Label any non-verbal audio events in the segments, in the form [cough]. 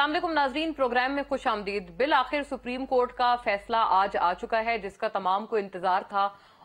सलामकुम नाजरीन, प्रोग्राम में खुश आमदीद। बिल आखिर सुप्रीम कोर्ट का फैसला आज आ चुका है, जिसका तमाम को इंतज़ार था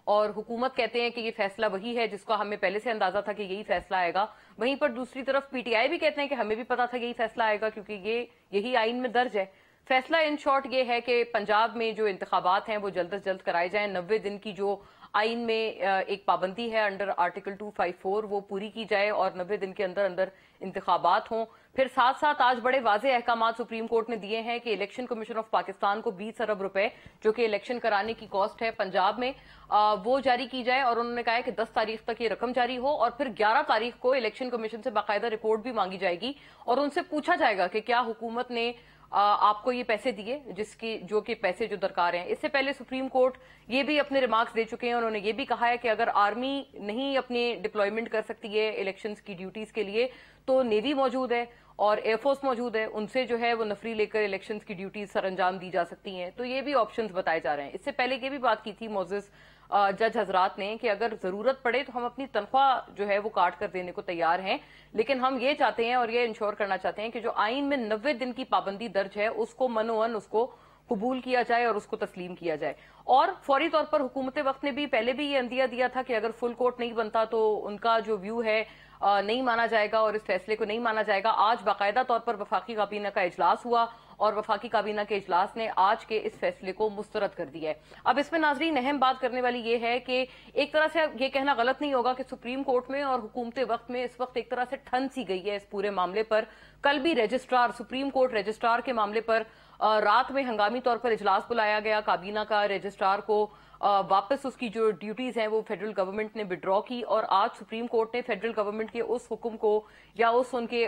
और हुकूमत कहते हैं कि ये फैसला वही है जिसका हमें पहले से अंदाज़ा था कि यही फैसला आएगा। वहीं पर दूसरी तरफ़ पीटीआई भी कहते हैं कि हमें भी पता था यही फैसला आएगा, क्योंकि ये यही आइन में दर्ज है। फैसला इन शॉर्ट ये है कि पंजाब में जो इंतबात हैं, वो जल्द अज जल्द कराए जाएँ। नब्बे दिन की जो आइन में एक पाबंदी है अंडर आर्टिकल 254 वो पूरी की जाए और नब्बे दिन के अंदर अंदर इंतबात हों। फिर साथ साथ आज बड़े वाजे अहकाम सुप्रीम कोर्ट ने दिए हैं कि इलेक्शन कमीशन ऑफ़ पाकिस्तान को 20 अरब रुपए जो कि इलेक्शन कराने की कॉस्ट है पंजाब में आ, वो जारी की जाए और उन्होंने कहा है कि 10 तारीख तक ये रकम जारी हो और फिर 11 तारीख को इलेक्शन कमीशन से बाकायदा रिपोर्ट भी मांगी जाएगी और उनसे पूछा जाएगा कि क्या हुकूमत ने आपको ये पैसे दिए, जिसकी, जो कि पैसे जो दरकार हैं। इससे पहले सुप्रीम कोर्ट ये भी अपने रिमार्क्स दे चुके हैं। उन्होंने ये भी कहा है कि अगर आर्मी नहीं अपनी डिप्लॉयमेंट कर सकती है इलेक्शंस की ड्यूटीज़ के लिए तो नेवी मौजूद है और एयरफोर्स मौजूद है। उनसे जो है वो नफरी लेकर इलेक्शंस की ड्यूटीज़ सर अंजाम दी जा सकती हैं। तो ये भी ऑप्शंस बताए जा रहे हैं। इससे पहले ये भी बात की थी मोजिस जज हजरात ने कि अगर ज़रूरत पड़े तो हम अपनी तनख्वाह जो है वो काट कर देने को तैयार हैं। लेकिन हम ये चाहते हैं और ये इंश्योर करना चाहते हैं कि जो आइन में नब्बे दिन की पाबंदी दर्ज है, उसको मनोअन, उसको कबूल किया जाए और उसको तस्लीम किया जाए। और फौरी तौर पर हुकूमत वक्त ने भी, पहले भी ये अंदिया दिया था कि अगर फुल कोर्ट नहीं बनता तो उनका जो व्यू है नहीं माना जाएगा और इस फैसले को नहीं माना जाएगा। आज बाकायदा तौर पर वफाकी काबीना का इजलास हुआ और वफाकी काबीना के इजलास ने आज के इस फैसले को मुस्तरद कर दिया है। अब इसमें नाजरीन, अहम बात करने वाली ये है कि एक तरह से ये कहना गलत नहीं होगा कि सुप्रीम कोर्ट में और हुकूमत वक्त में इस वक्त एक तरह से ठन सी गई है इस पूरे मामले पर। कल भी रजिस्ट्रार, सुप्रीम कोर्ट रजिस्ट्रार के मामले पर रात में हंगामी तौर पर इजलास बुलाया गया। काबीना का रजिस्ट्रार को वापस उसकी जो ड्यूटीज़ हैं वो फेडरल गवर्नमेंट ने विड्रॉ की और आज सुप्रीम कोर्ट ने फेडरल गवर्नमेंट के उस हुक्म को या उस उनके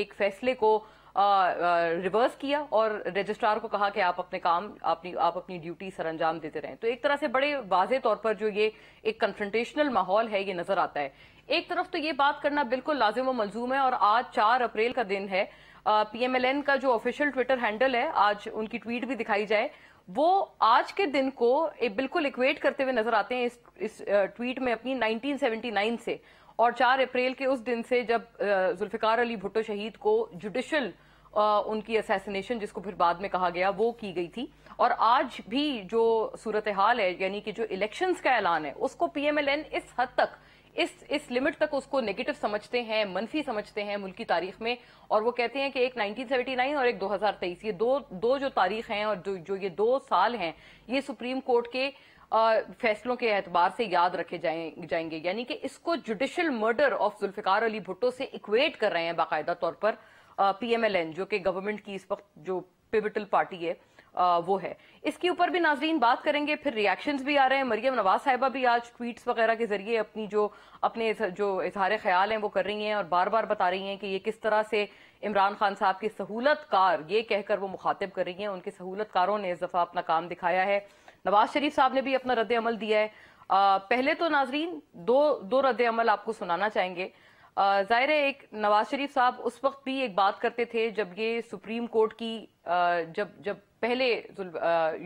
एक फैसले को रिवर्स किया और रजिस्ट्रार को कहा कि आप अपने काम, अपनी, आप अपनी ड्यूटी सर अंजाम देते रहें। तो एक तरह से बड़े वाजे तौर पर जो ये एक कन्फ्रंटेशनल माहौल है, ये नज़र आता है। एक तरफ़ तो ये बात करना बिल्कुल लाजिम व मलजूम है और आज चार अप्रैल का दिन है। पीएमएलएन का जो ऑफिशियल ट्विटर हैंडल है, आज उनकी ट्वीट भी दिखाई जाए, वो आज के दिन को बिल्कुल इक्वेट करते हुए नज़र आते हैं इस इस ट्वीट में अपनी 1979 से। और 4 अप्रैल के उस दिन से जब जुल्फिकार अली भुट्टो शहीद को जुडिशल उनकी असैसिनेशन जिसको फिर बाद में कहा गया, वो की गई थी। और आज भी जो सूरत हाल है, यानी कि जो इलेक्शंस का ऐलान है, उसको पीएमएलएन इस हद तक इस इस लिमिट तक उसको नेगेटिव समझते हैं मनफी समझते हैं मुल्क तारीख में और वो कहते हैं कि एक 1979 और एक 2023 ये दो दो जो तारीख हैं और जो जो ये दो साल हैं ये सुप्रीम कोर्ट के फैसलों के एतबार से याद रखे जाए, जाएँगे। यानी कि इसको judicial murder of Zulfikar Ali Bhutto से इक्वेट कर रहे हैं बाकायदा तौर पर पीएमएलएन जो कि गवर्नमेंट की इस वक्त जो पिविटल पार्टी है वो है। इसके ऊपर भी नाजरीन बात करेंगे फिर रिएक्शंस भी आ रहे हैं। मरियम नवाज़ साहिबा भी आज ट्वीट्स वगैरह के ज़रिए अपनी जो अपने जो इजहार ख्याल हैं वो कर रही हैं और बार बार बता रही हैं कि ये किस तरह से इमरान खान साहब की सहूलत कार ये कहकर वो मुखातिब कर रही हैं। उनके सहूलत कारों ने इस दफ़ा अपना काम दिखाया है। नवाज़ शरीफ साहब ने भी अपना रद्द अमल दिया है। आ, पहले तो नाजरीन दो दो रद्द अमल आपको सुनाना चाहेंगे। ज़ाहिर है एक नवाज़ शरीफ साहब उस वक्त भी एक बात करते थे जब ये सुप्रीम कोर्ट की जब जब पहले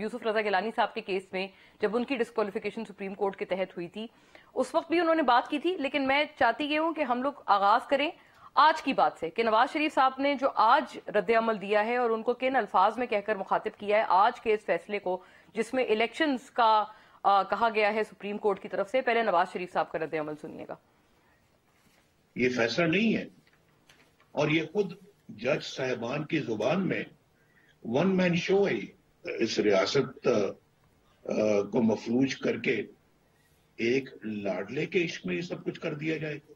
यूसुफ रजा गिलानी साहब के केस में जब उनकी डिस्कालिफिकेशन सुप्रीम कोर्ट के तहत हुई थी उस वक्त भी उन्होंने बात की थी लेकिन मैं चाहती ये हूँ कि हम लोग आगाज़ करें आज की बात से कि नवाज़ शरीफ साहब ने जो आज रद्द अमल दिया है और उनको किन अल्फाज में कहकर मुखातिब किया है आज के इस फैसले को जिसमें इलेक्शंस का आ, कहा गया है सुप्रीम कोर्ट की तरफ़ से पहले नवाज़ शरीफ साहब का रद्द अमल सुनिएगा। ये फैसला नहीं है। और ये खुद जज साहबान की ज़ुबान में वन मैन शो है, इस रियासत को मफलूज करके एक लाडले के इश्क में ये सब कुछ कर दिया जाएगा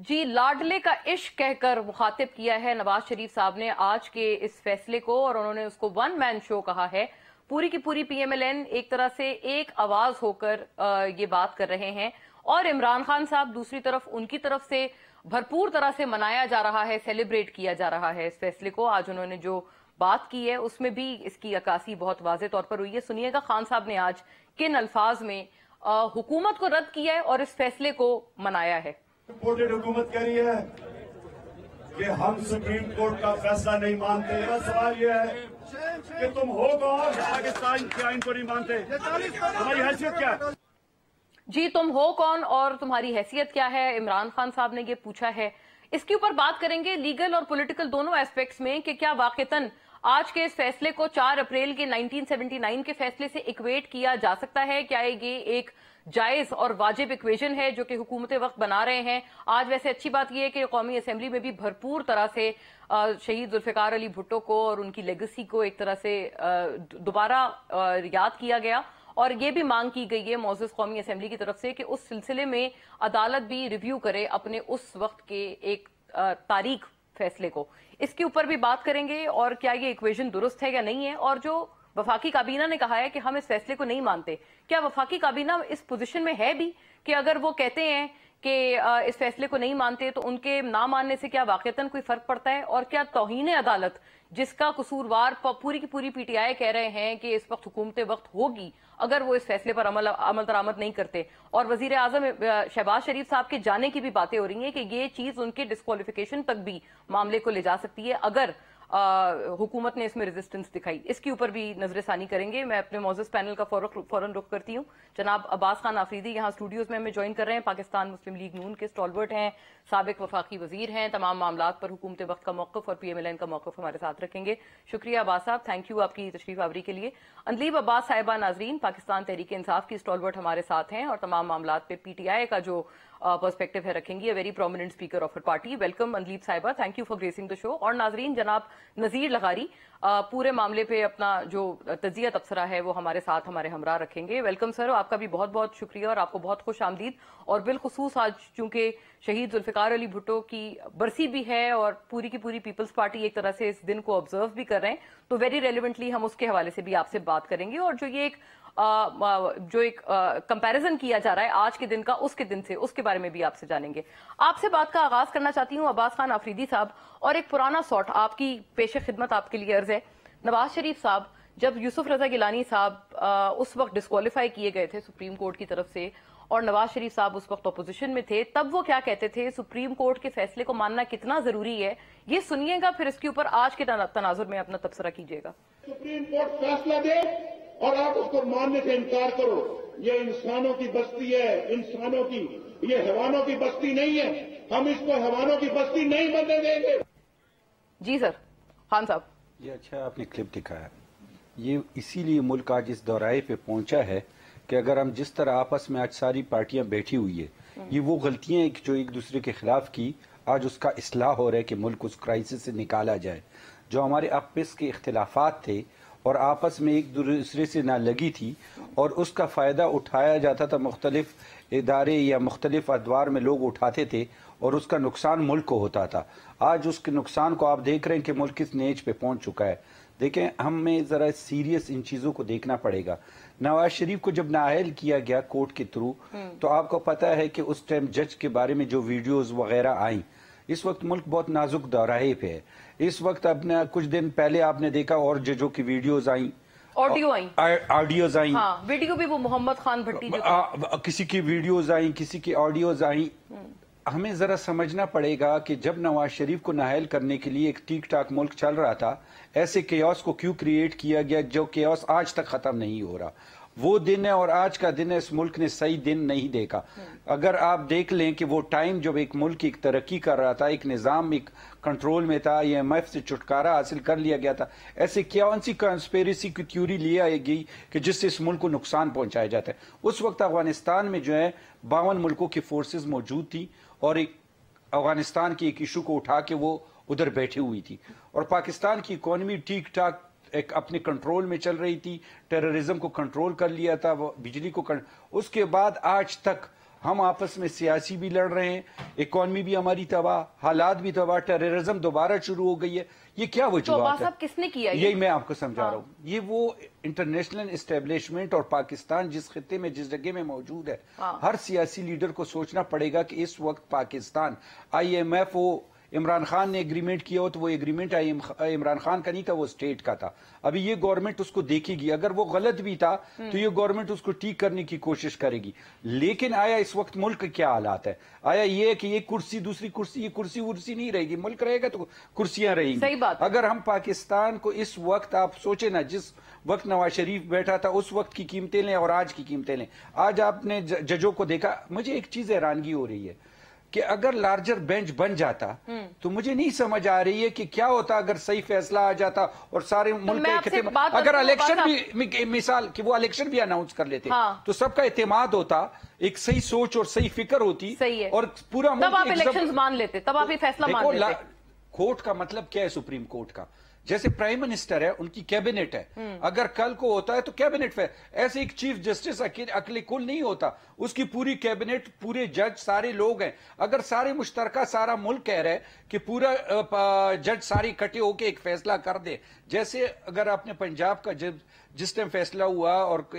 जी, लाडले का इश्क कहकर मुखातिब किया है नवाज़ शरीफ साहब ने आज के इस फैसले को और उन्होंने उसको वन मैन शो कहा है। पूरी की पूरी पीएमएलएन एक तरह से एक आवाज़ होकर ये बात कर रहे हैं। और इमरान खान साहब दूसरी तरफ़, उनकी तरफ़ से भरपूर तरह से मनाया जा रहा है सेलिब्रेट किया जा रहा है इस फैसले को। आज उन्होंने जो बात की है, उसमें भी इसकी अक्सी बहुत वाजे तौर पर हुई है। सुनिएगा, खान साहब ने आज किन अल्फाज में हुकूमत को रद्द किया है और इस फैसले को मनाया है। हुकूमत कह रही है कि हम सुप्रीम कोर्ट का फैसला नहीं मानते। मेरा सवाल यह है कि तुम हो कौन? पाकिस्तान के आइन को नहीं मानते। हमारी हैसियत क्या है? जी, तुम हो कौन और तुम्हारी हैसियत क्या है? इमरान खान साहब ने ये पूछा है। इसके ऊपर बात करेंगे लीगल और पॉलिटिकल दोनों एस्पेक्ट्स में कि क्या वाकतन आज के इस फैसले को 4 अप्रैल के 1979 के फैसले से इक्वेट किया जा सकता है? क्या ये एक जायज़ और वाजिब इक्वेशन है जो कि हुकूमत वक्त बना रहे हैं? आज वैसे अच्छी बात यह है कि कौमी असम्बली में भी भरपूर तरह से शहीद जुल्फिकार अली भुट्टो को और उनकी लेगेसी को एक तरह से दोबारा याद किया गया। और ये भी मांग की गई है मोजिज कौमी असम्बली की तरफ़ से कि उस सिलसिले में अदालत भी रिव्यू करे अपने उस वक्त के एक तारीख फैसले को। इसके ऊपर भी बात करेंगे और क्या ये इक्वेशन दुरुस्त है या नहीं है? और जो वफाकी काबीना ने कहा है कि हम इस फैसले को नहीं मानते। क्या वफाकी काबीना इस पोजीशन में है भी कि अगर वो कहते हैं कि इस फैसले को नहीं मानते तो उनके ना मानने से क्या वाकता कोई फ़र्क पड़ता है? और क्या तोहन अदालत, जिसका कसूरवार पूरी की पूरी पीटीआई कह रहे हैं कि इस वक्त हुकूमत वक्त होगी अगर वो इस फैसले पर अमल अमल दरामद नहीं करते। और वज़ीर आज़म शहबाज शरीफ साहब के जाने की भी बातें हो रही हैं कि ये चीज़ उनके डिस्कालिफिकेशन तक भी मामले को ले जा सकती है, अगर हुकूमत ने इसमें रेजिस्टेंस दिखाई। इसके ऊपर भी नजरसानी करेंगे। मैं अपने मोजिस पैनल का फ़ौरन रुख करती हूँ। जनाब अब्बास खान आफरीदी यहाँ स्टूडियोज में हमें ज्वाइन कर रहे हैं। पाकिस्तान मुस्लिम लीग नून के स्टॉलवर्ट हैं। सबक वफाकी वज़ीर हैं। तमाम मामला पर हुकूमत वक्त का मौकफ और पी एम एल एन का मौकफ हमारे साथ रखेंगे। शुक्रिया अब्बास साहब। थैंक यू आपकी तशरीफ़ आवरी के लिए। अंदलीब अब्बास साहिबा नाजरीन, पाकिस्तान तहरीक इंसाफ की स्टॉलवर्ट हमारे साथ हैं और तमाम मामला पे पी टी आई का जो पर्सपेक्टिव है रखेंगी। Very prominent speaker of party welcome Andleeb साहिबा। Thank you for gracing the show और नाजरीन जनाब नजीर लगारी पूरे मामले पे अपना जो तजिया तबसरा है, वो हमारे साथ, हमारे हमरा रखेंगे। वेलकम सर आपका भी बहुत बहुत शुक्रिया और आपको बहुत खुश आमदीद। और बिलखसूस आज चूँकि शहीद जुल्फिकार अली भुट्टो की बरसी भी है और पूरी की पूरी पीपल्स पार्टी एक तरह से इस दिन को ऑब्ज़र्व भी कर रहे हैं तो वेरी रेलिवेंटली हम उसके हवाले से भी आपसे बात करेंगे। और जो ये एक जो एक कंपैरिजन किया जा रहा है आज के दिन का, उसके दिन से, उसके बारे में भी आपसे जानेंगे। आपसे बात का आगाज़ करना चाहती हूँ अब्बास खान अफरीदी साहब और एक पुराना सॉट आपकी पेश खिदमत आपके लिए अर्ज़ है। नवाज़ शरीफ साहब, जब यूसुफ रजा गिलानी साहब उस वक्त डिस्कालीफाई किए गए थे सुप्रीम कोर्ट की तरफ़ से और नवाज़ शरीफ साहब उस वक्त अपोजिशन में थे, तब वो क्या कहते थे? सुप्रीम कोर्ट के फैसले को मानना कितना ज़रूरी है? ये सुनिएगा फिर इसके ऊपर आज के तनाजुर में अपना तबसरा कीजिएगा। सुप्रीम कोर्ट फैसला दे और आप उसको मानने से इनकार करो। ये इंसानों की बस्ती है इंसानों की ये हैवानों की बस्ती नहीं है। हम इसको हैवानों की बस्ती नहीं बनने देंगे। जी सर खान साहब। ये अच्छा आपने क्लिप दिखाया। ये इसीलिए मुल्क आज इस दौराए पे पहुँचा है कि अगर हम जिस तरह आपस में आज सारी पार्टियाँ बैठी हुई है ये वो गलतियाँ जो एक दूसरे के खिलाफ की आज उसका इसलाह हो रहा है कि मुल्क उस क्राइसिस से निकाला जाए। जो हमारे आपस के इख्तलाफात थे और आपस में एक दूसरे से ना लगी थी और उसका फ़ायदा उठाया जाता था मुख्तलिफ़ इदारे या मुख्तलिफ़ अदवार में लोग उठाते थे और उसका नुकसान मुल्क को होता था। आज उसके नुकसान को आप देख रहे हैं कि मुल्क किस नेज पे पहुँच चुका है। देखें हमें ज़रा सीरियस इन चीज़ों को देखना पड़ेगा। नवाज़ शरीफ को जब नाहल किया गया कोर्ट के थ्रू हम्म। तो आपको पता है कि उस टाइम जज के बारे में जो वीडियोस वगैरह आई इस वक्त मुल्क बहुत नाजुक दौराहे पे है। इस वक्त अपने कुछ दिन पहले आपने देखा और जजों की वीडियोज़ आई। ऑडियो आई। ऑडियोज आई। हाँ, वीडियो भी वो मोहम्मद खान भट्टी किसी की वीडियोज़ आई किसी की ऑडियोज आई। हम्म। हमें जरा समझना पड़ेगा कि जब नवाज़ शरीफ को नाहल करने के लिए एक ठीक ठाक मुल्क चल रहा था ऐसे केयस को क्यों क्रिएट किया गया जो केयस आज तक खत्म नहीं हो रहा? वो दिन है और आज का दिन है इस मुल्क ने सही दिन नहीं देखा। अगर आप देख लें कि वो टाइम जब एक मुल्क एक तरक्की कर रहा था एक निज़ाम एक कंट्रोल में था ई एम से छुटकारा हासिल कर लिया गया था ऐसे कौन सी कंस्पेरेसी की थ्योरी लिया गई कि जिससे इस मुल्क को नुकसान पहुँचाया जाता है? उस वक्त अफ़गानिस्तान में जो है बावन मुल्कों की फोर्सेज मौजूद थी और एक अफ़गानिस्तान की एक इशू को उठा के वो उधर बैठी हुई थी। और पाकिस्तान की इकोनॉमी ठीक ठाक एक अपने कंट्रोल में चल रही थी टेररिज्म को कंट्रोल कर लिया था बिजली को कर... उसके बाद आज तक हम आपस में सियासी भी लड़ रहे हैं इकोनॉमी भी हमारी तबाह हालात भी तबाह टेररिज्म दोबारा शुरू हो गई है ये क्या वजूहत है किसने किया यही मैं आपको समझा हाँ। रहा हूँ ये वो इंटरनेशनल इस्टेब्लिशमेंट और पाकिस्तान जिस खत्े में जिस जगह में मौजूद है हाँ। हर सियासी लीडर को सोचना पड़ेगा कि इस वक्त पाकिस्तान आई एम एफ़ ओ इमरान खान ने एग्रीमेंट किया हो तो वो एग्रीमेंट इमरान खान का नहीं था वो स्टेट का था। अभी ये गवर्नमेंट उसको देखेगी। अगर वो गलत भी था हम्म। तो ये गवर्नमेंट उसको ठीक करने की कोशिश करेगी। लेकिन आया इस वक्त मुल्क क्या हालात है? आया ये कि ये कुर्सी दूसरी कुर्सी ये कुर्सी उर्सी नहीं रहेगी। मुल्क रहेगा तो कुर्सियाँ रहेंगी। सही बात। अगर हम पाकिस्तान को इस वक्त आप सोचे ना जिस वक्त नवाज़ शरीफ बैठा था उस वक्त की कीमतें लें और आज की कीमतें लें। आज आपने जजों को देखा मुझे एक चीज़ हैरानगी हो रही है। कि अगर लार्जर बेंच बन जाता तो मुझे नहीं समझ आ रही है कि क्या होता अगर सही फैसला आ जाता और सारे तो मुल्क अगर इलेक्शन भी मिसाल कि वो इलेक्शन भी अनाउंस कर लेते। हाँ। तो सबका इतेमाद होता एक सही सोच और सही फ़िक्र होती सही है। और पूरा तब आप मान लेते तब आप ये फैसला मान लेते। कोर्ट का मतलब क्या है सुप्रीम कोर्ट का? जैसे प्राइम मिनिस्टर है उनकी कैबिनेट है। हम्म। अगर कल को होता है तो कैबिनेट पे। ऐसे एक चीफ जस्टिस अकेले कुल नहीं होता। उसकी पूरी कैबिनेट पूरे जज सारे लोग हैं। अगर सारे मुश्तरका सारा मुल्क कह रहे हैं कि पूरा जज सारे इकट्ठे होके एक फैसला कर दे। जैसे अगर आपने पंजाब का जब जिस टाइम फैसला हुआ और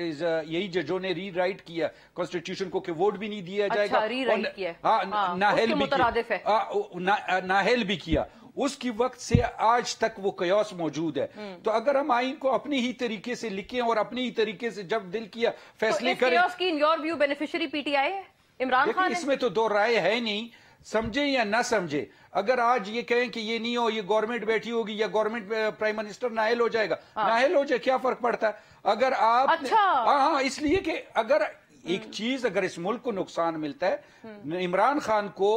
यही जजों ने री राइट किया कॉन्स्टिट्यूशन को कि वोट भी नहीं दिया अच्छा, जाएगा। rewrite और- किया। है। हाँ, हाँ, नाहेल भी किया। आ, ना, नाहेल भी किया। उसकी वक्त से आज तक वो कयास मौजूद है हम्म। तो अगर हम आइन को अपनी ही तरीके से लिखें और अपनी ही तरीके से जब दिल किया तो फैसले इस करें की in your view beneficiary PTI है इमरान खान इसमें तो दो राय है नहीं समझे या ना समझे अगर आज ये कहें कि ये नहीं हो ये गवर्नमेंट बैठी होगी या गवर्नमेंट प्राइम मिनिस्टर नाहेल हो जाएगा नाहेल हो जाए क्या फ़र्क पड़ता है अगर आप हाँ। अच्छा। हाँ हाँ इसलिए कि अगर एक चीज़ अगर इस मुल्क को नुकसान मिलता हम्म। है इमरान खान को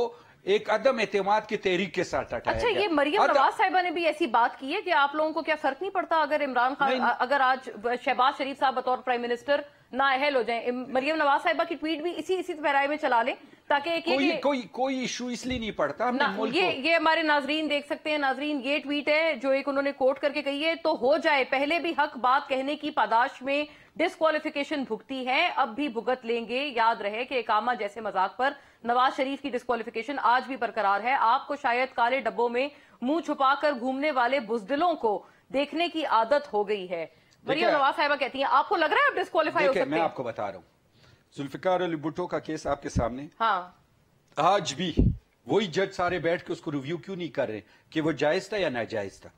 एक अदम एतमाद की तहरीक के साथ हटाया अच्छा ये मरियम नवाज़ साहिबा ने भी ऐसी बात की है कि आप लोगों को क्या फ़र्क नहीं पड़ता अगर इमरान खान अगर आज शहबाज शरीफ साहब बतौर प्राइम मिनिस्टर नाअहल हो जाए मरियम नवाज़ साहिबा की ट्वीट भी इसी इसी पैराए में चला लें ताकि एक कोई कोई कोई इशू इसलिए नहीं पड़ता ना, ये ये हमारे नाजरीन देख सकते हैं नाजरीन ये ट्वीट है जो एक उन्होंने कोट करके कही है तो हो जाए पहले भी हक बात कहने की पादाश में डिस्कालिफिकेशन भुगती है अब भी भुगत लेंगे याद रहे कि एकामा जैसे मज़ाक पर नवाज़ शरीफ की डिस्कालिफिकेशन आज भी बरकरार है। आपको शायद काले डब्बों में मुँह छुपाकर घूमने वाले बुजदिलों को देखने की आदत हो गई है। मरियम नवाज़ साहिबा कहती हैं आपको लग रहा है आप डिस्कालीफाई हो सकते मैं आपको बता रहा हूँ। जुल्फिकार अली भुट्टो का केस आपके सामने। हाँ। आज भी वही जज सारे बैठ के उसको रिव्यू क्यों नहीं कर रहे कि वो जायज़ था या नाजायज था?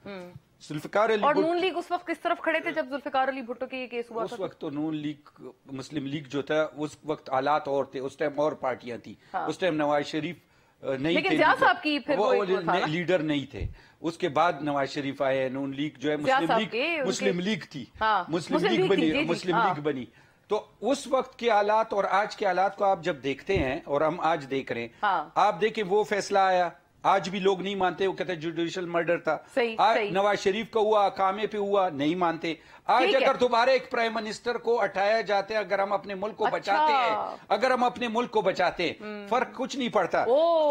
जुल्फिकार अली। और नून लीग उस वक्त किस तरफ़ खड़े थे जब जुल्फिकार अली भुट्टो के ये केस हुआ उस वक्त तो नून लीग मुस्लिम लीग जो था उस वक्त हालात और थे उस टाइम और पार्टियाँ थी उस टाइम नवाज़ शरीफ नहीं लेकिन थे लीडर। साहब की फिर वो, वो। लीडर नहीं थे उसके बाद नवाज़ शरीफ आए नून लीग जो है मुस्लिम लीग मुस्लिम लीग थी हाँ, मुस्लिम लीग बनी मुस्लिम हाँ। लीग बनी तो उस वक्त के हालात और आज के हालात को आप जब देखते हैं और हम आज देख रहे हैं हाँ। आप देखें वो फैसला आया आज भी लोग नहीं मानते वो कहते जुडिशियल मर्डर था सही, आज सही। नवाज़ शरीफ का हुआ कामे पे हुआ नहीं मानते आज अगर दोबारा एक प्राइम मिनिस्टर को हटाया जाते हैं अगर हम अपने मुल्क को अच्छा। बचाते हैं अगर हम अपने मुल्क को बचाते हैं फ़र्क कुछ नहीं पड़ता।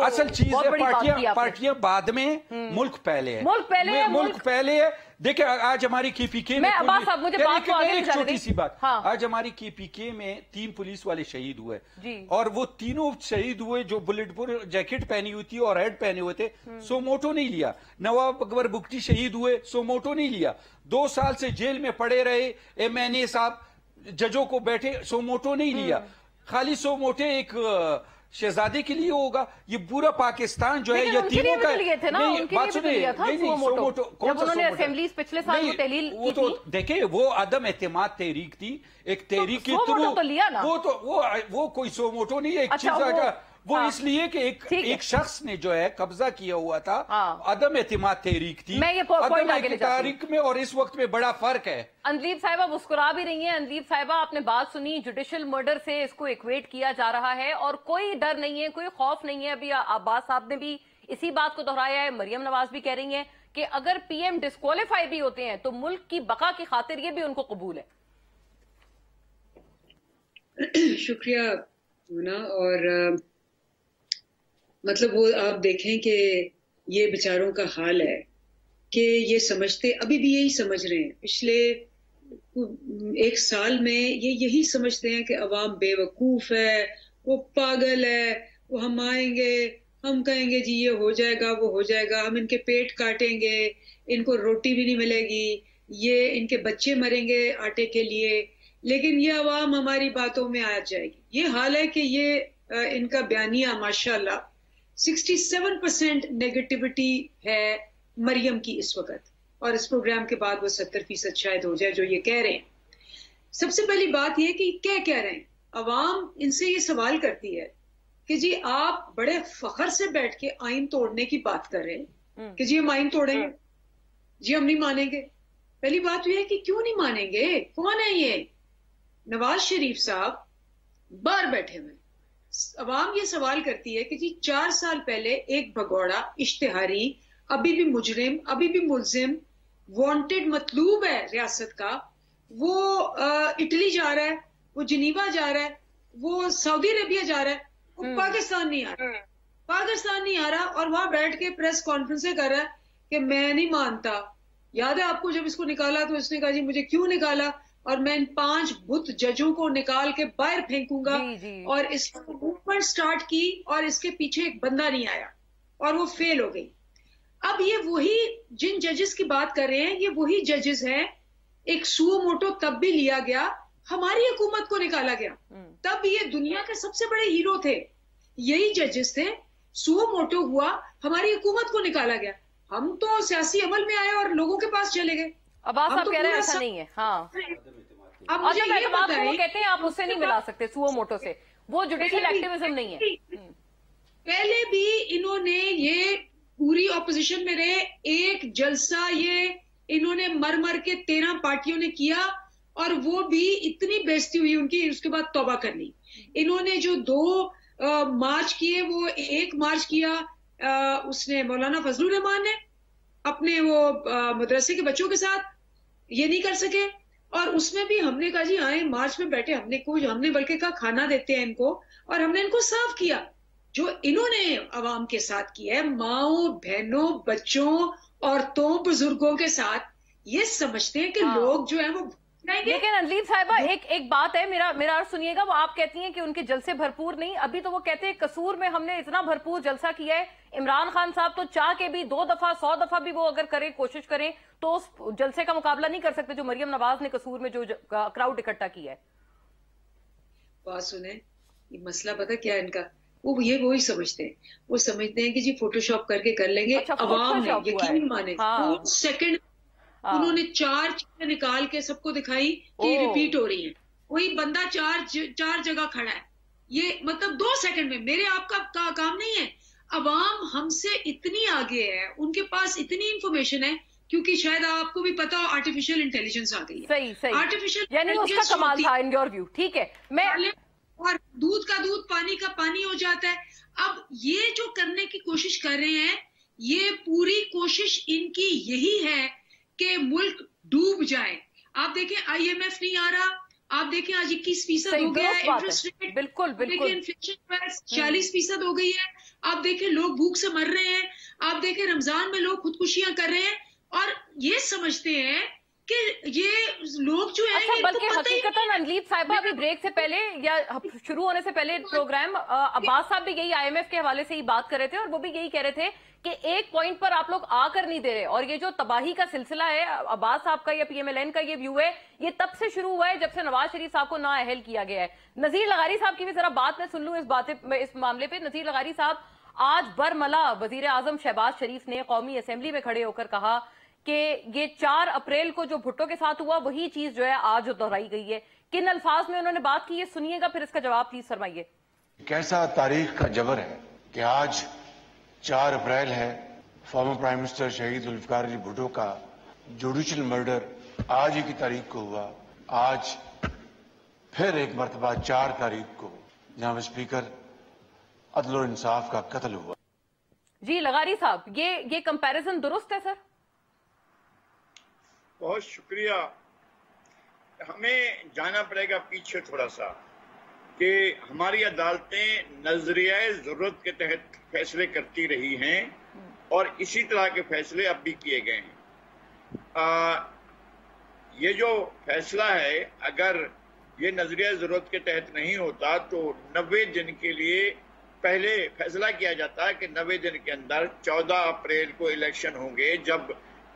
असल चीज़ है पार्टियाँ पार्टियाँ बाद में मुल्क पहले है। मुल्क पहले है, मुल्क पहले है। देखिए आज हमारी केपीके में मैं- अब्बास साहब, मुझे बात को आगे ले जाने छोटी सी बात। हाँ। आज हमारी केपीके में तीन पुलिस वाले शहीद हुए। और वो तीनों शहीद हुए जो बुलेट प्रूफ जैकेट पहनी हुई थी और हेड पहने हुए थे। सो मोटो नहीं लिया। नवाब अकबर बुगटी शहीद हुए सो मोटो नहीं लिया। दो साल से जेल में पड़े रहे एम एन ए साहब जजों को बैठे सो मोटो नहीं लिया। खाली सो मोटे एक शहजादे के लिए होगा। ये पूरा पाकिस्तान जो है लेकिन ये उनके लिए तीनों का तो लिए थे ना, नहीं, उनके बात तो सुनिए, कौन सा उन्होंने पिछले साल वो तहलील वो तो। देखिए वो अदम एतमाद तहरीक थी एक तहरीक के थ्रू। तो वो तो वो वो कोई सो मोटो नहीं है एक अच्छा, चीज़ वो- हाँ। इसलिए कि एक एक शख्स ने जो है कब्जा किया हुआ था। हाँ। अदम एतमाद तहरीक थी। मैं ये अदम। तहरीक में और इस वक्त में बड़ा फ़र्क है। अंदलीब साहिबा मुस्कुरा भी रही हैं। अंदलीब साहिबा आपने बात सुनी जुडिशियल मर्डर से इसको इक्वेट किया जा रहा है और कोई डर नहीं है कोई खौफ नहीं है। अभी अब्बास साहब ने भी इसी बात को दोहराया है। मरियम नवाज़ भी कह रही है कि अगर पीएम डिस्कालीफाई भी होते हैं तो मुल्क की बका की खातिर ये भी उनको कबूल है। [clears throat] शुक्रिया मुना। और मतलब वो आप देखें कि ये बेचारों का हाल है कि ये समझते, अभी भी यही समझ रहे हैं। पिछले एक साल में ये यही समझते हैं कि अवाम बेवकूफ़ है, वो पागल है, वो हम आएँगे, हम कहेंगे, जी, ये हो जाएगा, वो हो जाएगा, हम इनके पेट काटेंगे, इनको रोटी भी नहीं मिलेगी, ये इनके बच्चे मरेंगे आटे के लिए, लेकिन ये अवाम हमारी बातों में आ जाएगी। ये हाल है कि ये इनका बयानिया, माशाल्लाह 67 परसेंट नेगेटिविटी है मरियम की इस वक्त। और इस प्रोग्राम के बाद वो सत्तर फ़ीसद शायद हो जाए जो ये कह रहे हैं। सबसे पहली बात यह कि क्या कह रहे हैं? अवाम इनसे ये सवाल करती है कि जी आप बड़े फखर से बैठ के आइन तोड़ने की बात कर रहे हैं। कि जी हम आइन तोड़ेंगे? जी हम नहीं मानेंगे? पहली बात यह है कि क्यों नहीं मानेंगे? कौन है ये? नवाज़ शरीफ साहब बाहर बैठे हुए हैं। अवाम ये सवाल करती है कि जी चार साल पहले एक भगौड़ा इश्तेहारी अभी भी मुजरिम अभी भी मुलजिम वांटेड मतलूब है रियासत का वो इटली जा रहा है वो जिनीवा जा रहा है वो सऊदी अरेबिया जा रहा है वो पाकिस्तान नहीं आ रहा। पाकिस्तान नहीं आ रहा और वहाँ बैठ के प्रेस कॉन्फ्रेंस कर रहा है कि मैं नहीं मानता। याद है आपको जब इसको निकाला तो इसने कहा जी मुझे क्यों निकाला? और मैं इन पाँच बुत जजों को निकाल के बाहर फेंकूँगा। और इसको मूवमेंट स्टार्ट की और इसके पीछे एक बंदा नहीं आया और वो फेल हो गई। अब ये वही जिन जजेस की बात कर रहे हैं ये वही जजेस हैं। एक सुओ मोटो तब भी लिया गया हमारी हुकूमत को निकाला गया। तब ये दुनिया के सबसे बड़े हीरो थे। यही जजेस थे। सुओ मोटो हुआ हमारी हुकूमत को निकाला गया। हम तो सियासी अमल में आए और लोगों के पास चले गए। अब्बास साहब तो कह रहे हैं ऐसा नहीं है। हाँ। अब ये एतमाद को वो कहते हैं आप उससे नहीं मिला सकते सुओ मोटो से। वो जुडिशियल एक्टिविज्म नहीं है। पहले भी इन्होंने ये पूरी ऑपोजिशन में रहे एक जलसा ये इन्होंने मर मर के तेरह पार्टियों ने किया और वो भी इतनी बेइज्जती हुई उनकी उसके बाद तौबा कर ली इन्होंने जो दो अ, मार्च किए वो एक मार्च किया अ, उसने मौलाना फजलुर रहमान ने अपने वो मदरसे के बच्चों के साथ ये नहीं कर सके और उसमें भी हमने कहा जी आए मार्च में बैठे हमने को हमने बल्कि का खाना देते हैं इनको और हमने इनको साफ़ किया जो इन्होंने अवाम के साथ किया है माओ बहनों बच्चों औरतों बुज़ुर्गों के साथ ये समझते हैं कि हाँ। लोग जो है वो लेकिन अनलीब साहिबा एक एक बात है मेरा मेरा अर्ज़ सुनिएगा वो आप कहती हैं कि उनके जलसे भरपूर नहीं। अभी तो वो कहते हैं कसूर में हमने इतना भरपूर जलसा किया है। इमरान खान साहब तो चाह के भी दो दफ़ा सौ दफ़ा भी वो अगर करें कोशिश करें तो उस जलसे का मुकाबला नहीं कर सकते जो मरियम नवाज़ ने कसूर में जो क्राउड इकट्ठा किया है। बात सुने ये मसला पता क्या है इनका? वो ये वो ही समझते हैं। वो समझते हैं कि जी फोटोशॉप करके कर लेंगे अच्छा, अवाम ने यकीन माने। हाँ। सेकंड। उन्होंने चार चीज़ें निकाल के सबको दिखाई कि रिपीट हो रही है। वही बंदा चार चार जगह खड़ा है। ये मतलब दो सेकंड में मेरे आपका का, काम नहीं है। अवाम हमसे इतनी आगे है उनके पास इतनी इंफॉर्मेशन है क्योंकि शायद आपको भी पता हो आर्टिफिशियल इंटेलिजेंस आ गई है। सही सही। आर्टिफिशियल यानी उसका कमाल था इन योर व्यू ठीक है। मैं और दूध का दूध पानी का पानी हो जाता है। अब ये जो करने की कोशिश कर रहे हैं ये पूरी कोशिश इनकी यही है कि मुल्क डूब जाए। आप देखें आईएमएफ नहीं आ रहा। आप देखें आज इक्कीस फ़ीसद हो गया है इंटरेस्ट रेट बिल्कुल, बिल्कुल। इन्फ्लेशन चालीस फ़ीसद हो गई है। आप देखें लोग भूख से मर रहे हैं। आप देखें रमज़ान में लोग खुदकुशियाँ कर रहे हैं। और ये समझते हैं कि ये लोग जो है अच्छा बल्कि हकीकतन। अनलीब साहिबा अभी ब्रेक से पहले या शुरू होने से पहले प्रोग्राम अब्बास साहब भी यही आईएमएफ के हवाले से ही बात कर रहे थे और वो भी यही कह रहे थे कि एक पॉइंट पर आप लोग आकर नहीं दे रहे। और ये जो तबाही का सिलसिला है अब्बास साहब का या पीएमएलएन का ये व्यू है ये तब से शुरू हुआ है जब से नवाज़ शरीफ साहब को ना अहल किया गया है। नजीर लगारी साहब की भी जरा बात मैं सुन लूँ इस बात इस मामले पे। नजीर लगारी साहब आज बरमला वज़ीर आज़म शहबाज शरीफ ने कौमी असेंबली में खड़े होकर कहा कि ये चार अप्रैल को जो भुट्टो के साथ हुआ वही चीज़ जो है आज दोहराई गई है। किन अल्फाज में उन्होंने बात की ये सुनिएगा फिर इसका जवाब प्लीज़ फरमाइए। कैसा तारीख का जबर है कि आज चार अप्रैल है फॉर्मर प्राइम मिनिस्टर शहीद जुल्फकार अली भुट्टो का जुडिशल मर्डर आज ही की तारीख को हुआ। आज फिर एक मरतबा चार तारीख को जहाँ स्पीकर अदल इंसाफ का कत्ल हुआ। जी लगारी साहब ये ये कंपैरिजन दुरुस्त है सर? बहुत शुक्रिया। हमें जाना पड़ेगा पीछे थोड़ा सा कि हमारी अदालतें नज़रिया ज़रूरत के तहत फैसले करती रही हैं और इसी तरह के फैसले अब भी किए गए हैं। आ, ये जो फैसला है अगर ये नज़रिया ज़रूरत के तहत नहीं होता तो नब्बे दिन के लिए पहले फैसला किया जाता है कि नब्बे दिन के अंदर चौदह अप्रैल को इलेक्शन होंगे जब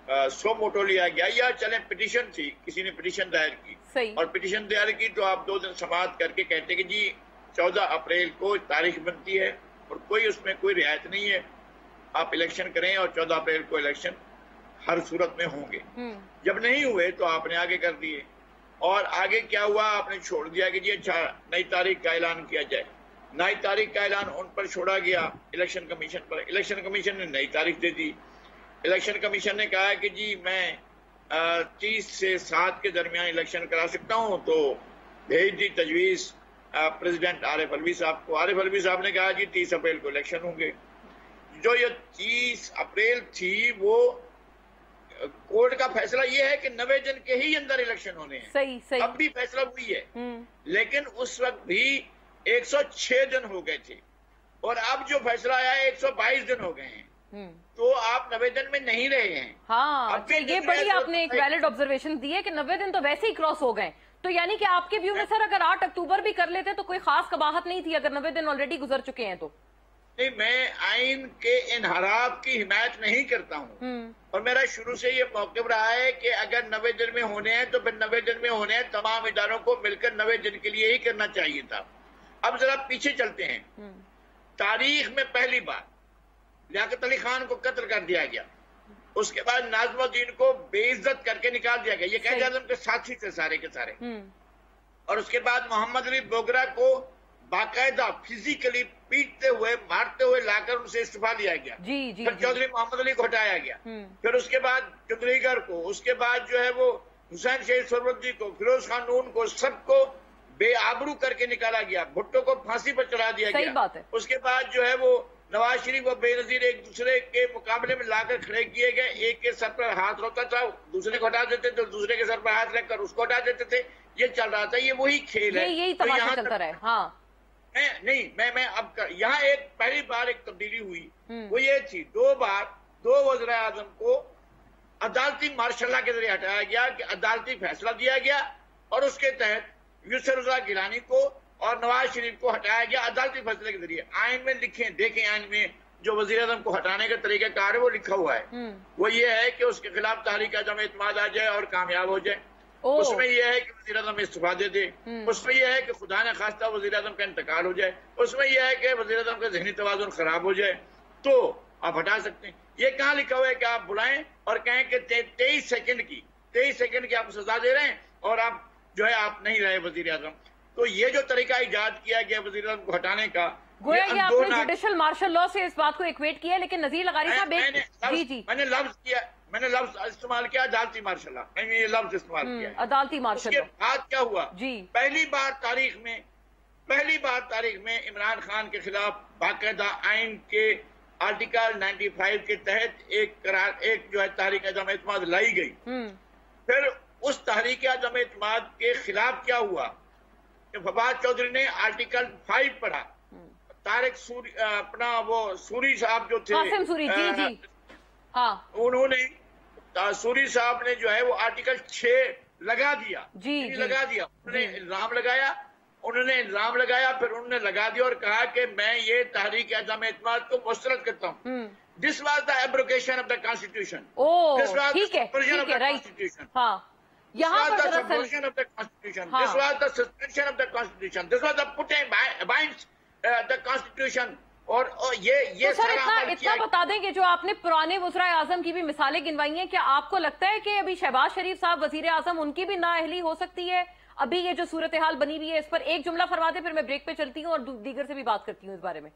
सो मोटो लिया गया या चले पिटीशन थी किसी ने पिटीशन दायर की। और पिटीशन दायर की तो आप दो दिन समाप्त करके कहते कि जी चौदह अप्रैल को तारीख बनती है और कोई उसमें कोई रियायत नहीं है। आप इलेक्शन करें और चौदह अप्रैल को इलेक्शन हर सूरत में होंगे। हम्म। जब नहीं हुए तो आपने आगे कर दिए। और आगे क्या हुआ आपने छोड़ दिया कि जी अच्छा नई तारीख का ऐलान किया जाए। नई तारीख का ऐलान उन पर छोड़ा गया इलेक्शन कमीशन पर। इलेक्शन कमीशन ने नई तारीख दे दी। इलेक्शन कमीशन ने कहा है कि जी मैं तीस से सात के दरमियान इलेक्शन करा सकता हूँ तो भेज दी तजवीज प्रेसिडेंट आरिफ अलवी साहब को। आरिफ अलवी साहब ने कहा जी तीस अप्रैल को इलेक्शन होंगे। जो ये तीस अप्रैल थी वो कोर्ट का फैसला ये है कि नवे दिन के ही अंदर इलेक्शन होने हैं। सही सही। अब भी फैसला हुई है। हम्म। लेकिन उस वक्त भी 106 दिन हो गए थे। और अब जो फैसला आया है 122 दिन हो गए हैं। हम्म। तो आप नवे दिन में नहीं रहे हैं। हाँ अब ये बड़ी आपने एक वैलिड ऑब्जर्वेशन दी है कि नब्बे दिन तो वैसे ही क्रॉस हो गए। तो यानी कि आपके व्यू में सर अगर आठ अक्टूबर भी कर लेते तो कोई खास कबाहत नहीं थी अगर नब्बे दिन ऑलरेडी गुजर चुके हैं तो? नहीं मैं आइन के इनहराफ की हिमायत नहीं करता हूँ। हम्म। और मेरा शुरू से ये मौकब रहा है कि अगर नवे दिन में होने हैं तो फिर नवे दिन में होने हैं तमाम इदारों को मिलकर नवे दिन के लिए ही करना चाहिए था। अब जरा पीछे चलते हैं। हम्म। तारीख में पहली बार लियाकत अली खान को कत्ल कर दिया गया। उसके बाद नाजमुद्दीन को बेइज्जत करके निकाल दिया गया। ये। कैद आज़म के साथी थे सारे के सारे। हम्म। और उसके बाद मोहम्मद अली बोगरा को बाकायदा फिजिकली पीटते हुए मारते हुए लाकर उनसे इस्तीफा लिया गया। जी जी फिर चौधरी मोहम्मद अली को हटाया गया। हम्म। फिर उसके बाद चौधरीगर को उसके बाद जो है वो हुसैन शहीद सरवती को फिरोज खान नून को सबको बेआबरू करके निकाला गया। भुट्टो को फांसी पर चढ़ा दिया गया। उसके बाद जो है वो नवाज़ शरीफ और बेनजीर एक दूसरे के मुकाबले में लाकर खड़े किए गए। एक के सर पर हाथ होता था दूसरे को हटा देते थे दूसरे के सर पर हाथ रखकर उसको हटा देते थे। ये चल रहा था ये वही खेल है। ये यही तो यहाँ चलता रहा है हाँ। मैं नहीं मैं मैं अब कर, यहाँ एक पहली बार एक तब्दीली हुई। हम्म। वो ये थी दो बार दो वजर आज़म को अदालती मार्शल्ला के ज़रिए हटाया गया कि अदालती फैसला दिया गया और उसके तहत यूसर गिलानी को और नवाज़ शरीफ को हटाया गया अदालती फैसले के ज़रिए। आयन में लिखे देखें आयन में जो वज़ीर आज़म को हटाने का तरीका कार है वो लिखा हुआ है। हम्म। वो ये है कि उसके खिलाफ तहरीक अदम एतमाद आ जाए और कामयाब हो जाए। उसमें यह है कि वज़ीर अजम इस्तीफा दे दे। हम्म। उसमें यह है कि खुदा ने खास्ता वज़ीर अजम का इंतकाल हो जाए। उसमें यह है कि वजी अजम का जहनी तोजुन खराब हो जाए। तो आप हटा सकते हैं। ये कहाँ लिखा हुआ है कि आप बुलाएँ और कहें कि तेईस सेकंड की तेईस सेकंड की आप सजा दे रहे हैं और आप जो है आप नहीं रहे वज़ीर आज़म। तो ये जो तरीका ईजाद किया गया वज़ीर को हटाने का गोया ये आपने जुडिशल मार्शल लॉ से इस बात को इक्वेट किया लेकिन नजीर लगारी साहब मैं- मैंने जी जी। मैंने लफ्ज किया मैंने लफ्ज इस्तेमाल किया अदालती मार्शल मैंने ये लफ्ज इस्तेमाल किया हम्म, अदालती मार्शल लॉ बाद क्या हुआ? जी। पहली बार तारीख में पहली बार तारीख में इमरान खान के खिलाफ बाकायदा आइन के आर्टिकल 95 के तहत एक करार एक जो है तहरीक अदम एतमाद लाई गई। हम्म। फिर उस तहरीक अदम एतमाद के खिलाफ क्या हुआ? फवाद चौधरी ने आर्टिकल फाइव पढ़ा। तारिक सूरी अपना वो सूरी साहब जो थे सूरी जी जी। हाँ। उन्होंने सूरी साहब ने जो है वो आर्टिकल छह लगा दिया। जी, जी। लगा दिया। उन्होंने इल्ज़ाम लगाया उन्होंने इल्ज़ाम लगाया फिर उन्होंने लगा दिया और कहा कि मैं ये तहरीक अदम एतमाद को मुस्तरद करता हूँ। हम्म। This was the abrogation of the constitution This was ठीक है the यहाँ पर दरअसल of the constitution. हाँ. This was the suspension of the constitution. This was the putting binds uh, the constitution. और, और ये ये तो सर इतना इतना बता दें कि जो आपने पुराने वजरा आज़म की भी मिसालें गिनवाई हैं क्या आपको लगता है कि अभी शहबाज शरीफ साहब वज़ीर आज़म उनकी भी नाअहली हो सकती है अभी ये जो सूरत हाल बनी हुई है इस पर एक जुमला फरमा दे फिर मैं ब्रेक पे चलती हूँ और दीगर से भी बात करती हूँ इस बारे में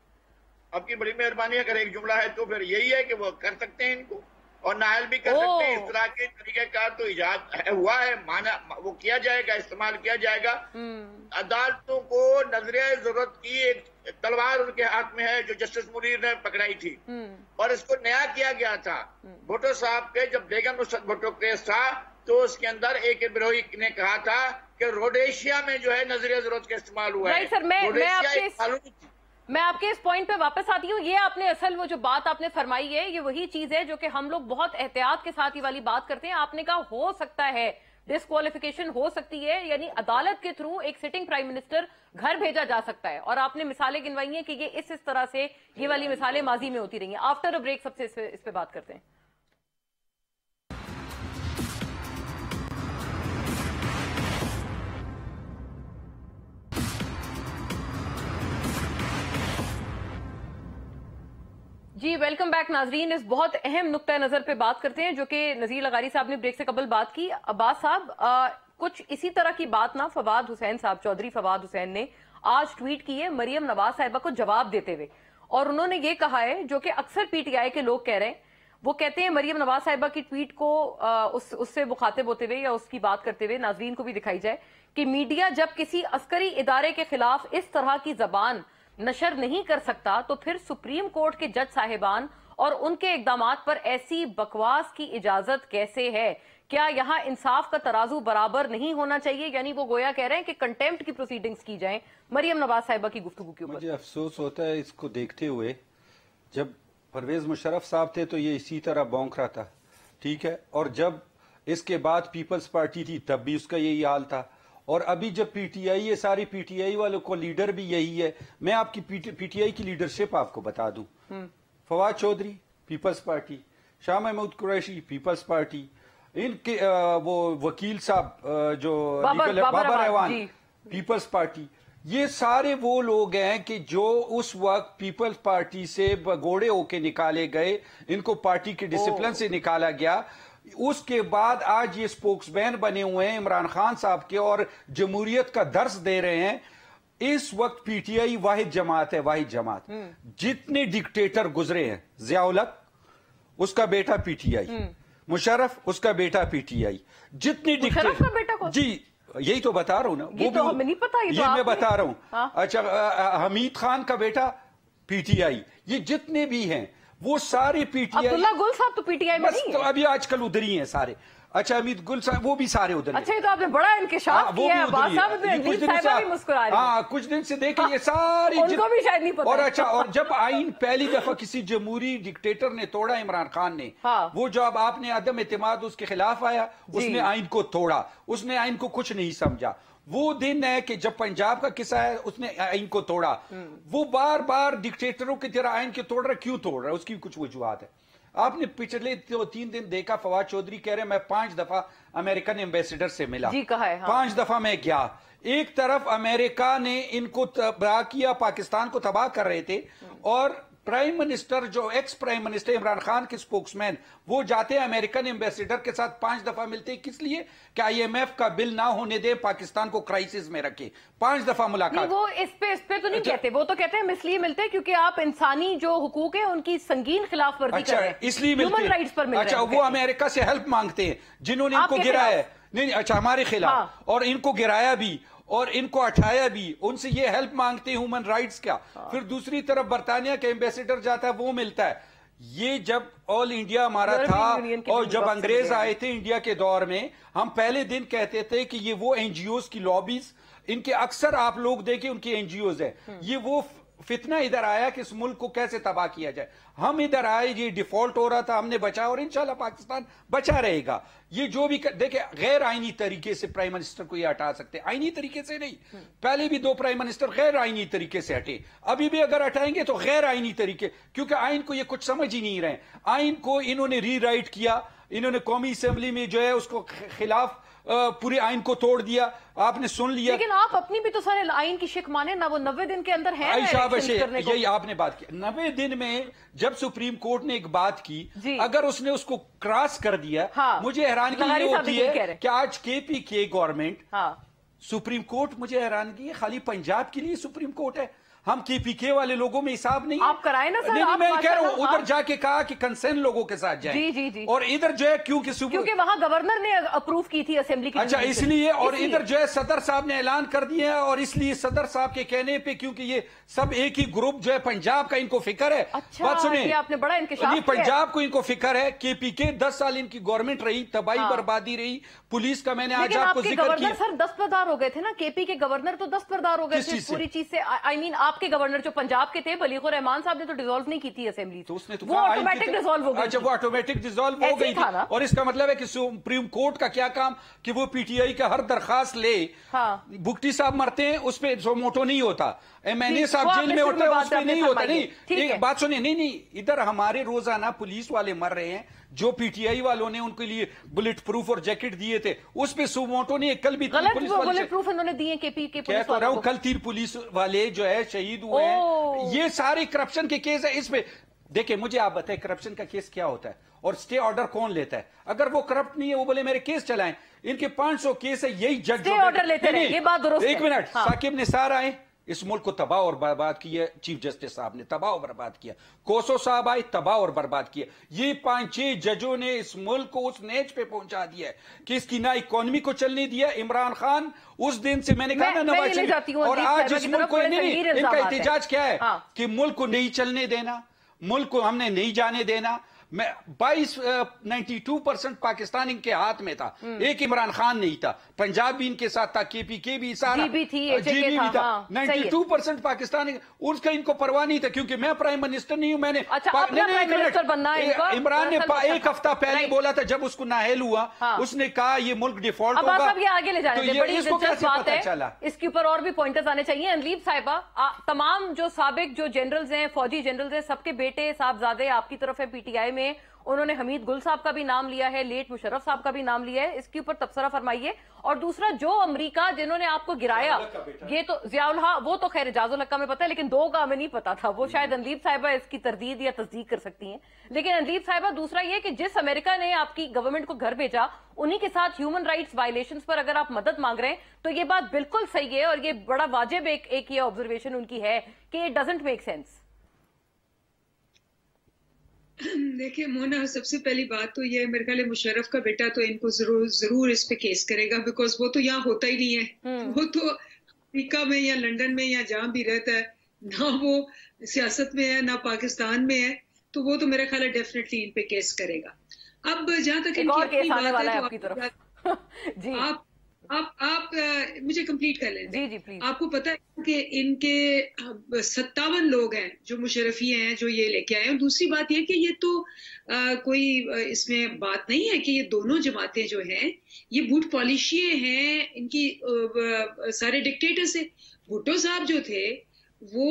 आपकी बड़ी मेहरबानी अगर एक जुमला है तो फिर यही है कि वो कर सकते हैं इनको और नायल भी कर सकते हैं। इस तरह के तरीकेकार तो इजाद हुआ है माना वो किया जाएगा इस्तेमाल किया जाएगा। हम्म। अदालतों को नज़रिया ज़रूरत की एक तलवार उनके हाथ में है जो जस्टिस मुनीर ने पकड़ाई थी। हम्म। और इसको नया किया गया था। भुट्टो साहब के जब बेगम नुसरत भुट्टो केस था तो उसके अंदर एक बिरोही ने कहा था कि रोडेशिया में जो है नज़रिया ज़रूरत का इस्तेमाल हुआ है। Sir, मैं- मैं मैं आपके इस पॉइंट पे वापस आती हूँ। ये आपने असल वो जो बात आपने फरमाई है, ये वही चीज़ है जो कि हम लोग बहुत एहतियात के साथ ये वाली बात करते हैं। आपने कहा हो सकता है डिस्कालिफिकेशन हो सकती है, यानी अदालत के थ्रू एक सिटिंग प्राइम मिनिस्टर घर भेजा जा सकता है। और आपने मिसालें गिनवाई हैं कि ये इस इस तरह से ये वाली मिसालें माजी में होती रही हैं। आफ्टर अ ब्रेक सबसे इस पर इस बात करते हैं। जी वेलकम बैक नाजरीन। इस बहुत अहम नुक्ता नज़र पे बात करते हैं, जो कि नजीर लगारी साहब ने ब्रेक से कबल बात की। अब्बास साहब कुछ इसी तरह की बात ना फवाद हुसैन साहब चौधरी फवाद हुसैन ने आज ट्वीट की है मरियम नवाज़ साहिबा को जवाब देते हुए। और उन्होंने ये कहा है, जो कि अक्सर पीटीआई के लोग कह रहे हैं, वो कहते हैं मरियम नवाज़ साहिबा की ट्वीट को उस, उससे मुखातिब होते हुए या उसकी बात करते हुए नाजरीन को भी दिखाई जाए कि मीडिया जब किसी अस्करी इदारे के खिलाफ इस तरह की जबान नशर नहीं कर सकता तो फिर सुप्रीम कोर्ट के जज साहिबान और उनके इकदाम पर ऐसी बकवास की इजाज़त कैसे है? क्या यहाँ इंसाफ का तराजू बराबर नहीं होना चाहिए? यानी वो गोया कह रहे हैं कि कंटेम्प्ट की प्रोसीडिंग्स की जाए। मरियम नवाज़ साहिबा की गुफ्तु के ऊपर मुझे अफसोस होता है इसको देखते हुए जब परवेज मुशरफ साहब थे तो ये इसी तरह बौंक रहा था ठीक है? और जब इसके बाद पीपल्स पार्टी थी तब भी उसका यही हाल था। और अभी जब पीटीआई है सारी पीटीआई वालों को लीडर भी यही है मैं आपकी पीटीआई की लीडरशिप आपको बता दूँ। हम्म। Fawad Chaudhry Peoples Party Shah Mahmood Qureshi Peoples Party इनके वो वकील साहब जो बाबर, बाबर रहवान पीपल्स पार्टी ये सारे वो लोग हैं कि जो उस वक्त पीपल्स पार्टी से बगोड़े होके निकाले गए इनको पार्टी के डिसिप्लिन से निकाला गया उसके बाद आज ये स्पोक्समैन बने हुए हैं इमरान खान साहब के और जमहूरियत का दर्श दे रहे हैं। इस वक्त पीटीआई वाहिद जमात है वाहिद जमात। हम्म। जितने डिक्टेटर गुजरे हैं जियाउलक उसका बेटा पीटीआई। हम्म। मुशरफ उसका बेटा पीटीआई। जितनी डिक्टेटर बेटा जी यही तो बता रहा हूँ ना। वो तो हमें नहीं पता ये, ये तो मैं बता रहा हूँ। हाँ? अच्छा हमीद खान का बेटा पीटीआई। ये जितने भी हैं वो सारे पीटीआई अब्दुल्ला गुल साहब तो पीटीआई में नहीं तो अभी आजकल उधर ही हैं सारे। अच्छा अमित गुल साहब वो भी सारे उधर अच्छा ये तो आपने बड़ा इंकशाफ हाँ, किया है कुछ दिन से मुस्कुरा रहे हाँ कुछ दिन से देखे ये सारी उनको भी शायद नहीं पता। और अच्छा और जब आइन पहली दफ़ा किसी जमहूरी डिक्टेटर ने तोड़ा इमरान खान ने हाँ। वो जो अब आपने अदम एतमाद उसके खिलाफ आया उसने आइन को तोड़ा उसने आइन को कुछ नहीं समझा। वो दिन है कि जब पंजाब का किस्सा है उसने आइन को तोड़ा। हम्म। वो बार बार डिक्टेटरों की तरह आइन के तोड़ रहा क्यों तोड़ रहा है? उसकी कुछ वजूहत है। आपने पिछले तो तीन दिन देखा फवाद चौधरी कह रहे हैं मैं पाँच दफ़ा अमेरिकन एम्बेसडर से मिला। जी कहा है हाँ। पाँच दफ़ा मैं गया। एक तरफ़ अमेरिका ने इनको तबाह किया पाकिस्तान को तबाह कर रहे थे और प्राइम मिनिस्टर जो ex prime minister Imran Khan के स्पोक्समैन वो जाते हैं अमेरिकन एम्बेसडर के साथ पाँच दफ़ा मिलते हैं। किस लिए? कि आईएमएफ का बिल ना होने दे पाकिस्तान को क्राइसिस में रखे। पाँच दफ़ा मुलाकात। वो इस पे इस पे तो नहीं अच्छा, कहते वो तो कहते हैं हम इसलिए मिलते हैं क्योंकि आप इंसानी जो हुकूक है उनकी संगीन खिलाफ वर्जी अच्छा, इसलिए ह्यूमन राइट्स पर मिल अच्छा वो अमेरिका से हेल्प मांगते हैं जिन्होंने इनको गिराया नहीं अच्छा हमारे खिलाफ। हाँ। और इनको गिराया भी। और इनको हटाया भी। उनसे ये हेल्प मांगते हैं ह्यूमन राइट्स का। हाँ। फिर दूसरी तरफ़ बर्तानिया का एम्बेसडर जाता है वो मिलता है। ये जब ऑल इंडिया हमारा था और जब अंग्रेज़ आए थे इंडिया के दौर में हम पहले दिन कहते थे कि ये वो एनजीओ की लॉबीज इनके अक्सर आप लोग देखें उनकी एनजीओ है। हम्म। ये वो फितना इधर आया कि इस मुल्क को कैसे तबाह किया जाए। हम इधर आए ये डिफ़ॉल्ट हो रहा था हमने बचा और इंशाल्लाह पाकिस्तान बचा रहेगा। ये जो भी देखिए गैर आईनी तरीके से प्राइम मिनिस्टर को ये हटा सकते आईनी तरीके से नहीं। पहले भी दो प्राइम मिनिस्टर गैर आईनी तरीके से हटे। अभी भी अगर हटाएँगे तो गैर आईनी तरीके क्योंकि आइन को ये कुछ समझ ही नहीं रहे आइन को इन्होंने रीराइट किया। इन्होंने कौमी असेंबली में जो है उसको खिलाफ पूरे आइन को तोड़ दिया आपने सुन लिया। लेकिन आप अपनी भी तो सारे आइन की शिक माने ना वो नब्बे दिन के अंदर है यही आपने बात की। नब्बे दिन में जब सुप्रीम कोर्ट ने एक बात की अगर उसने उसको क्रॉस कर दिया हाँ, मुझे हैरानगी ये होती है कि आज केपी के गवर्नमेंट हाँ, सुप्रीम कोर्ट मुझे हैरानगी है खाली पंजाब के लिए सुप्रीम कोर्ट है। हम केपीके वाले लोगों में हिसाब नहीं आप कराए ना सर नहीं, मैं कह रहा हूँ उधर जाके कहा कि कंसर्न लोगों के साथ जाए। जी जी जी। और इधर जो है क्योंकि क्योंकि वहाँ गवर्नर ने अप्रूव की थी असेंबली की अच्छा इसलिए और इधर जो है सदर साहब ने ऐलान कर दिया है और इसलिए सदर साहब के कहने पे क्योंकि ये सब एक ही ग्रुप जो है पंजाब का इनको फ़िक्र है। अच्छा, बात सुनिए। आपने बड़ा इनके पंजाब को इनको फ़िक्र है के पी के दस साल इनकी गवर्नमेंट रही तबाही हाँ। बर्बादी रही पुलिस का मैंने आज आपको ज़िक्र किया। सर दस्तबरदार हो गए थे ना केपी के गवर्नर तो दस्तबरदार हो गए थे पूरी चीज़ से। आई मीन आपके गवर्नर जो पंजाब के थे बलीगो रहमान साहब ने तो डिजोल्व नहीं की थी असेंबली तो उसने तो वो ऑटोमेटिक डिजोल्व हो गई अच्छा वो ऑटोमेटिक डिजोल्व हो गई थी। और इसका मतलब है कि सुप्रीम कोर्ट का क्या काम? कि वो पीटीआई का हर दरखास्त ले। हाँ। बुकटी साहब मरते हैं उस पर जो मोटो नहीं होता। एम एन ए साहब जेल में होता है उस पर नहीं होता। नहीं एक बात सुनिए नहीं नहीं इधर हमारे रोज़ाना पुलिस वाले मर रहे हैं। जो पीटीआई वालों ने उनके लिए बुलेट प्रूफ और जैकेट दिए थे उस पर सुमोटो ने कल भी पुलिस बुलेट प्रूफ उन्होंने दिए केपी के कह तो रहा हूँ कल तीन पुलिस वाले जो है शहीद हुए हैं। ये सारे करप्शन के केस है इसमें देखिए मुझे आप बताए करप्शन का केस क्या होता है? और स्टे ऑर्डर कौन लेता है? अगर वो करप्ट नहीं है वो बोले मेरे केस चलाएँ। इनके 500 केस है यही जज ऑर्डर लेते हैं ये बात दुरुस्त एक मिनट हाँ। साकिब निसार आए। इस मुल्क को तबाह और बर्बाद किया चीफ जस्टिस साहब ने तबाह और बर्बाद किया। कोसो साहब आए तबाह और बर्बाद किया ये पाँच छह जजों ने इस मुल्क को उस नेच पे पहुँचा दिया है कि इसकी ना इकोनॉमी को चलने दिया। इमरान खान उस दिन से मैंने कहा ना नवाज़ शरीफ और आज इस मुल्क को इनका एहतजाज क्या है हाँ। कि मुल्क को नहीं चलने देना मुल्क को हमने नहीं जाने देना मैं बाईस नाइन्टी टू परसेंट पाकिस्तान इनके हाथ में था। हम्म। एक इमरान खान नहीं था। पंजाब भी इनके साथ था के पी के भी सारा भी थी जीबी भी था। नाइन्टी टू परसेंट पाकिस्तान उसका इनको परवाह नहीं था क्योंकि मैं प्राइम मिनिस्टर नहीं हूँ मैंने अच्छा, इमरान ने एक हफ़्ता पहले बोला था जब उसको नाहल हुआ हाँ। उसने कहा ये मुल्क डिफ़ॉल्ट होगा। आगे ले जाने तो बड़ी दिलचस्प बात है। इसके ऊपर और भी पॉइंटर्स आने चाहिए। अनलीब साहिबा तमाम जो सबक जो जनरल्स हैं फौजी जनरल्स हैं सबके बेटे साहबजादे आपकी तरफ़ है पीटीआई में। उन्होंने हमीद गुल साहब का भी नाम लिया है लेट मुशरफ साहब का भी नाम लिया है। इसके ऊपर तबसरा फरमाइए। और दूसरा जो अमेरिका जिन्होंने आपको गिराया ये तो जियाउल वो तो खैर एजाजुल हक्का में पता है लेकिन दो का हमें नहीं पता था। वो शायद अनदीप साहिबा इसकी तरदीद या तस्दीक कर सकती हैं। लेकिन अनदीप साहिबा दूसरा ये कि जिस अमेरिका ने आपकी गवर्नमेंट को घर भेजा उन्हीं के साथ ह्यूमन राइट्स वायलेशन पर अगर आप मदद मांग रहे हैं तो ये बात बिल्कुल सही है और ये बड़ा वाजिब एक, एक ये ऑब्जर्वेशन उनकी है कि इट डजेंट मेक सेंस [clears throat] देखिए मोना सबसे पहली बात तो ये मेरे ख्याल मुशर्रफ का बेटा तो इनको ज़रूर ज़रूर इस पे केस करेगा बिकॉज़ वो तो यहाँ होता ही नहीं है। हम्म। वो तो अमेरिका में या लंदन में या जहाँ भी रहता है ना वो सियासत में है ना पाकिस्तान में है तो वो तो मेरा ख्याल है डेफिनेटली इन पे केस करेगा। अब जहाँ तक इनकी अपनी बात है तो आप, [laughs] जी। आप आप आप आ, मुझे कंप्लीट कर लें जी जी प्लीज़ आपको पता है कि इनके सत्तावन लोग हैं जो मुशरफी हैं जो ये लेके आए हैं। दूसरी बात ये कि ये तो आ, कोई इसमें बात नहीं है कि ये दोनों जमातें जो हैं ये बूट पॉलिशी हैं इनकी आ, सारे डिक्टेटर से भुट्टो साहब जो थे वो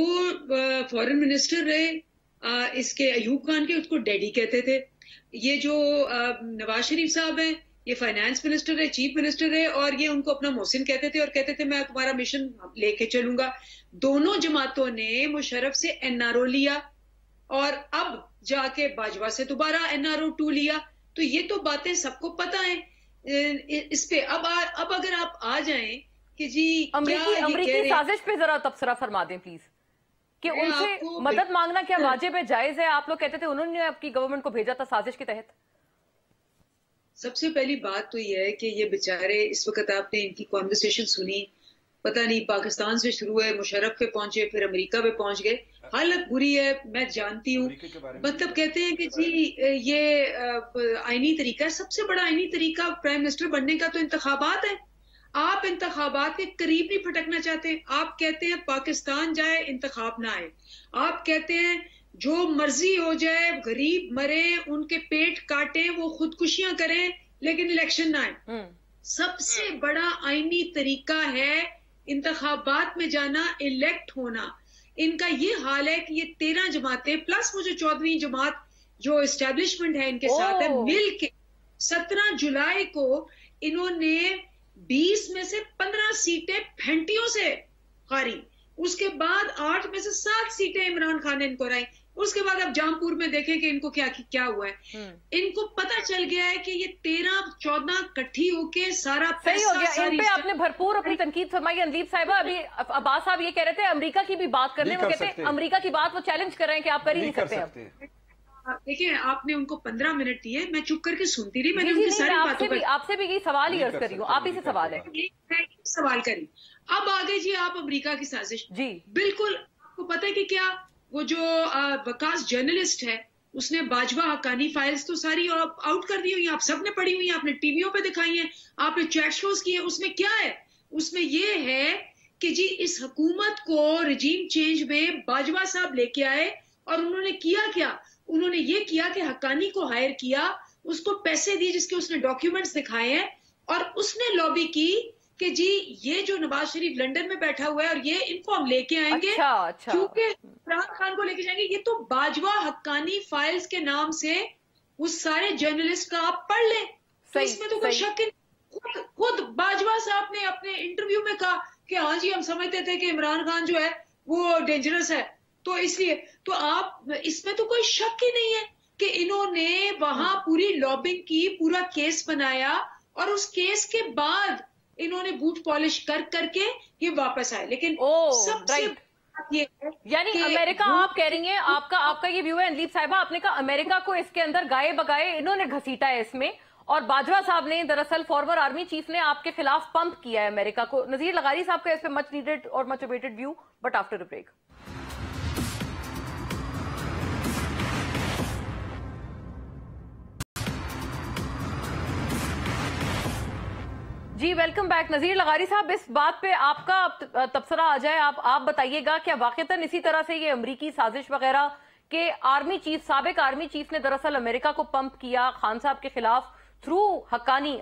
फॉरेन मिनिस्टर रहे आ, इसके अयूब खान के उसको डैडी कहते थे। ये जो नवाज़ शरीफ साहब हैं ये फाइनेंस मिनिस्टर है चीफ मिनिस्टर है और ये उनको अपना मोहसिन कहते थे और कहते थे मैं तुम्हारा मिशन लेके चलूँगा। दोनों जमातों ने मुशरफ से एनआरओ लिया और अब जाके बाजवा से दोबारा एनआरओ टू लिया। तो ये तो बातें सबको पता है। इस पे अब आ, अब अगर आप आ जाएँ कि जी अमरीकी अमरीकी साजिश पे जरा तबसरा फरमा दें प्लीज़ कि उनसे मदद मांगना क्या वाजिब है जायज़ है? आप लोग कहते थे उन्होंने आपकी गवर्नमेंट को भेजा था साजिश के तहत। सबसे पहली बात तो यह है कि ये बेचारे इस वक्त आपने इनकी कॉन्वर्सेशन सुनी। पता नहीं पाकिस्तान से शुरू है मुशरफ पे पहुँचे फिर अमेरिका पे पहुँच गए। हालत बुरी है मैं जानती हूँ। मतलब कहते हैं कि जी ये आईनी तरीका है। सबसे बड़ा आईनी तरीका प्राइम मिनिस्टर बनने का तो इंतखाबात है। आप इंतखाबात के करीब नहीं फटकना चाहते। आप कहते हैं पाकिस्तान जाए इंतखाब ना आए। आप कहते हैं जो मर्ज़ी हो जाए गरीब मरे उनके पेट काटे वो खुदकुशियाँ करें लेकिन इलेक्शन ना आए। हम्म। सबसे बड़ा आईनी तरीका है इंतखाबात में जाना इलेक्ट होना। इनका ये हाल है कि ये तेरह जमातें प्लस मुझे चौदहवीं जमात जो एस्टेब्लिशमेंट है इनके साथ है मिल के सत्रह जुलाई को इन्होंने बीस में से पंद्रह सीटें फेंटियों से हारी। उसके बाद आठ में से सात सीटें इमरान खान ने इनको हराई। उसके बाद आप जामपुर में देखें कि इनको क्या क्या हुआ है। हम्म। इनको पता चल गया है कि ये तेरह चौदह इकट्ठी होके सारा सही हो गया। इन पे आपने भरपूर अपनी तनकीद फरमाई। अंदीप साहिबा अभी अब्बास साहब ये कह रहे थे अमेरिका की भी बात करने। वो कहते हैं अमेरिका की बात वो चैलेंज कर रहे हैं कि आप कर ही नहीं सकते। देखिए आपने उनको पंद्रह मिनट दिए मैं चुप करके सुनती रही मैंने उनकी सारी बातों पर आपसे भी यही सवाल ही अर्ज़ करी हूँ आप ही से सवाल है। सवाल करी अब आगे जी आप अमेरिका की साजिश। जी। बिल्कुल आपको पता है कि क्या वो जो वकास जर्नलिस्ट है उसने बाजवा हकानी फाइल्स तो सारी आउट कर दी हुई आप सबने पढ़ी हुई है आपने टीवियों पे दिखाई है आपने चैट शोज़ किए उसमें क्या है? उसमें ये है कि जी इस हुकूमत को रिजीम चेंज में बाजवा साहब लेके आए और उन्होंने किया क्या? उन्होंने ये किया कि हकानी को हायर किया उसको पैसे दिए जिसके उसने डॉक्यूमेंट्स दिखाए हैं और उसने लॉबी की कि जी ये जो नवाज़ शरीफ लंदन में बैठा हुआ है और ये इनको हम लेके आएँगे अच्छा, अच्छा। क्योंकि इमरान खान को लेके जाएँगे ये तो बाजवा हक्कानी फाइल्स के नाम से उस सारे जर्नलिस्ट का आप पढ़ लें। तो इसमें तो कोई शक खुद खुद बाजवा साहब ने अपने इंटरव्यू में कहा कि हाँ जी हम समझते थे कि इमरान खान जो है वो डेंजरस है। तो इसलिए तो आप इसमें तो कोई शक ही नहीं है कि इन्होंने वहाँ पूरी लॉबिंग की पूरा केस बनाया और उस केस के बाद इन्होंने बूट पॉलिश कर करके ये वापस आए। लेकिन ओ, सबसे right. है यानी अमेरिका आप कह रही हैं आपका आपका ये व्यू है अनलीप साहिबा आपने कहा अमेरिका को इसके अंदर गाये बगाए इन्होंने घसीटा है इसमें और बाजवा साहब ने दरअसल फॉर्मर आर्मी चीफ ने आपके खिलाफ पंप किया है अमेरिका को। नजीर लगारी साहब का इस पे मच नीडेड और much awaited view but after the break ji welcome back Nazir लगारी साहब, इस बात पे आपका तबसरा आ जाए। आप आप बताइएगा क्या वाकता इसी तरह से ये अमरीकी साजिश वगैरह के आर्मी चीफ, सबक आर्मी चीफ ने दरअसल अमेरिका को पंप किया खान साहब के खिलाफ थ्रू हक्कानी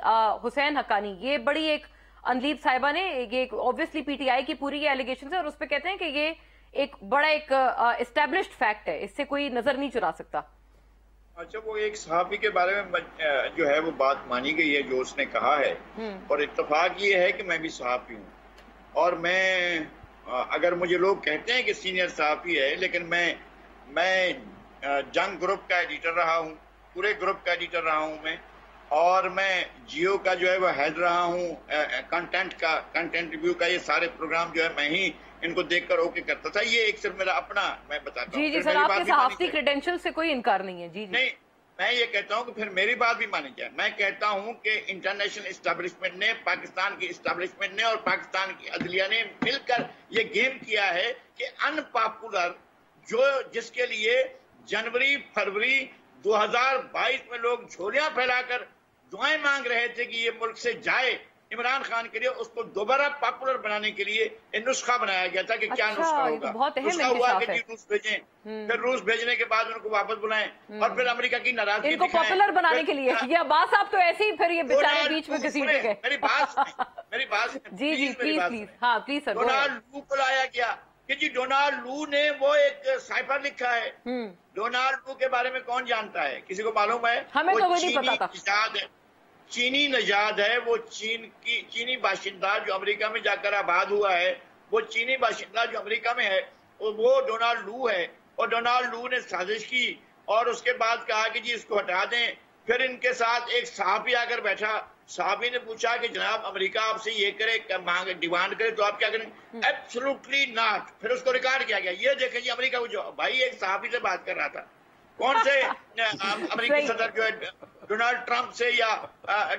हुसैन हक्कानी। ये बड़ी एक अनलीब साहिबा ने, ये ऑब्वियसली पीटीआई की पूरी ये एलिगेशन है और उस पर कहते हैं कि ये एक बड़ा एक एस्टेब्लिश्ड फैक्ट है। इससे कोई नज़र नहीं चुरा सकता। अच्छा वो एक सहाफी के बारे में जो है वो बात मानी गई है जो उसने कहा है। और इतफाक ये है कि मैं भी सहाफी हूँ। और मैं अगर मुझे लोग कहते हैं कि सीनियर सहाफी है लेकिन मैं मैं जंग ग्रुप का एडिटर रहा हूँ पूरे ग्रुप का एडिटर रहा हूँ मैं और मैं जियो का जो है वो हेड रहा हूँ कंटेंट का कंटेंट रिव्यू का ये सारे प्रोग्राम जो है मैं ही इनको देखकर ओके करता था। ये एक सिर्फ़ मेरा अपना मैं बताता जी हूँ। जी सर आपके सहाफती क्रेडेंशियल से कोई इनकार नहीं है। जी जी। नहीं मैं ये कहता हूँ कि फिर मेरी बात भी मानी जाए। मैं कहता हूँ कि इंटरनेशनल इस्टेब्लिशमेंट ने पाकिस्तान की इस्टेब्लिशमेंट ने और पाकिस्तान की अदलिया ने मिलकर ये गेम किया है कि अनपॉपुलर जो जिसके लिए जनवरी फरवरी 2022 में लोग झोलियाँ फैलाकर दुआएँ मांग रहे थे कि ये मुल्क से जाए इमरान खान के लिए उसको दोबारा पॉपुलर बनाने के लिए नुस्खा बनाया गया था कि क्या अच्छा, नुस्खा तो होगा। बहुत नुस्खा हुआ कि जी रूस भेजें फिर रूस भेजने के बाद उनको वापस बुलाएँ और फिर अमेरिका की नाराज़गी इनको पॉपुलर बनाने के लिए। ये अब्बास साहब तो ऐसे ही फिर ये बेचारे बीच में घसीटे गए। मेरी बात मेरी बात जी जी प्लीज़ प्लीज़ हाँ प्लीज़ सर डोनाल्ड लू को लाया गया कि जी डोनाल्ड लू ने वो एक साइफर लिखा है। हम्म। डोनाल्ड लू के बारे में कौन जानता है? किसी को मालूम है? हमें तो वो नहीं पता था। चीनी नजाद है वो चीन की चीनी बाशिंदा जो अमेरिका में जाकर आबाद हुआ है वो चीनी बाशिंदा जो अमेरिका में है वो वो डोनाल्ड लू है और डोनाल्ड लू ने साजिश की और उसके बाद कहा कि जी इसको हटा दें। फिर इनके साथ एक साहबी आकर बैठा। साहबी ने पूछा कि जनाब अमेरिका आपसे ये करे मांग डिमांड करे तो आप क्या करें? एब्सोल्युटली नॉट फिर उसको रिकॉर्ड किया गया। ये देखें जी अमेरिका को जो भाई एक साहबी से बात कर रहा था। कौन से अमेरिकी सदर जो है डोनाल्ड ट्रंप से या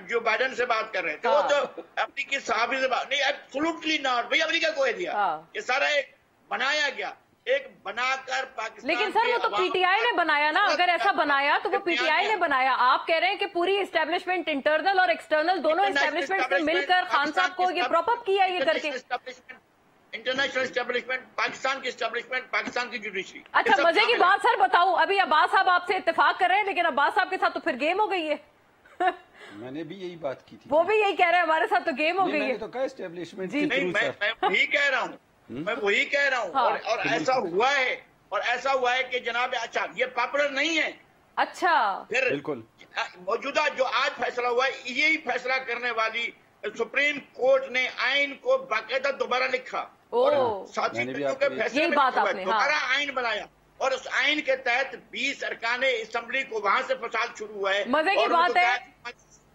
जो बाइडन से बात कर रहे थे वो हाँ। तो अमेरिकी साहबी से बात नहीं एब्सोल्युटली नॉट भाई अमेरिका को है दिया। हाँ। ये सारा एक बनाया गया एक बनाकर पाकिस्तान लेकिन सर वो तो पीटीआई ने बनाया ना। अगर ऐसा बनाया तो वो पीटीआई ने बनाया। आप कह रहे हैं कि पूरी एस्टेब्लिशमेंट इंटरनल और एक्सटर्नल दोनों एस्टेब्लिशमेंट ने मिलकर खान साहब को ये प्रॉपअप किया ये करके। इंटरनेशनल स्टैब्लिशमेंट पाकिस्तान की स्टैब्लिशमेंट पाकिस्तान की जुडिशरी अच्छा मज़े की बात सर बताऊँ अभी अब्बास साहब आपसे इत्तेफाक कर रहे हैं लेकिन अब्बास साहब के साथ तो फिर गेम हो गई है। [laughs] मैंने भी यही बात की थी। वो भी यही कह रहे हैं हमारे साथ तो गेम हो गई है। तो कहा एस्टेब्लिशमेंट जी। नहीं मैं मैं वही कह रहा हूँ। मैं वही कह रहा हूँ। हाँ। और, और ऐसा हुआ है और ऐसा हुआ है कि जनाब अच्छा ये पॉपुलर नहीं है। अच्छा। फिर बिल्कुल। मौजूदा जो आज फैसला हुआ है यही फैसला करने वाली सुप्रीम कोर्ट ने आइन को बाकायदा दोबारा लिखा। और साथी के फैसले में है, दोबारा हाँ। आइन बनाया। और उस आइन के तहत बीस अरकान असम्बली को वहाँ से फसाद शुरू हुआ है। मज़े की बात है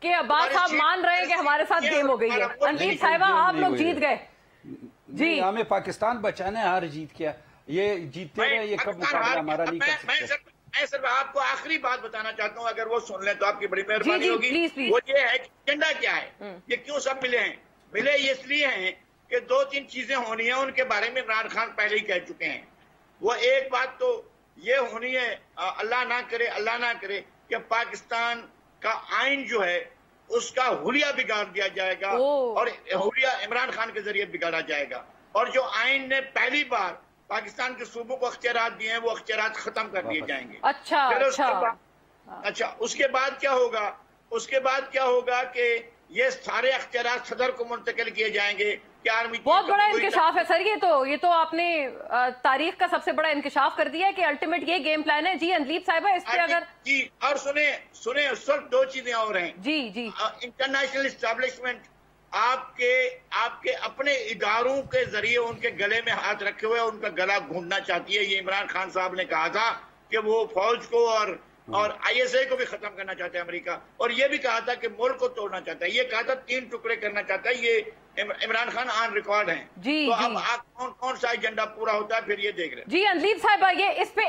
कि अब्बास साहब मान रहे हैं कि हमारे साथ गेम हो गई है। अनदीप साहिबा आप लोग जीत गए। जी। हमें पाकिस्तान बचाने है हार जीत किया। ये जीतते रहे ये कब मुकाबला हमारा नहीं कर सकते। मैं सिर्फ़ आपको आखिरी बात बताना चाहता हूँ अगर वो सुन लें तो आपकी बड़ी मेहरबानी होगी. वो ये है कि एजेंडा क्या है? हम्म। ये क्यों सब मिले हैं? मिले ये इसलिए हैं कि दो तीन चीज़ें होनी है उनके बारे में इमरान खान पहले ही कह चुके हैं। वो एक बात तो ये होनी है अल्लाह ना करे अल्लाह ना करे कि पाकिस्तान का आइन जो है उसका हुलिया बिगाड़ दिया जाएगा और हुलिया इमरान खान के ज़रिए बिगाड़ा जाएगा। और जो आइन ने पहली बार पाकिस्तान के सूबों को अख्तियार दिए हैं वो अख्तियार खत्म कर दिए जाएँगे। अच्छा फिर उसके अच्छा। बाद अच्छा उसके बाद क्या होगा? उसके बाद क्या होगा कि ये सारे अख्तियार सदर को मुंतकिल किए जाएँगे आर्मी बहुत बड़ा इंकशाफ है सर ये तो ये तो आपने तारीख का सबसे बड़ा इंकशाफ कर दिया है कि अल्टीमेट ये गेम प्लान है। जी अनदीप साहिबा इस पे अगर जी और सुने सुने सिर्फ़ दो चीज़ें और हैं। जी जी। इंटरनेशनल इस्टेब्लिशमेंट आपके आपके अपने इदारों के ज़रिए उनके गले में हाथ रखे हुए उनका गला घूंढना चाहती है। ये इमरान खान साहब ने कहा था कि वो फौज को और और आईएसए को भी खत्म करना चाहता है अमेरिका। और ये भी कहा था कि मुल्क को तोड़ना चाहता है। ये कहा था, तीन टुकड़े करना चाहता है। ये इमरान खान ऑन रिकॉर्ड हैं। जी, तो जी। अब आ, कौन कौन सा एजेंडा पूरा होता है फिर ये देख रहे हैं। जी अंदीप साहब ये इस पे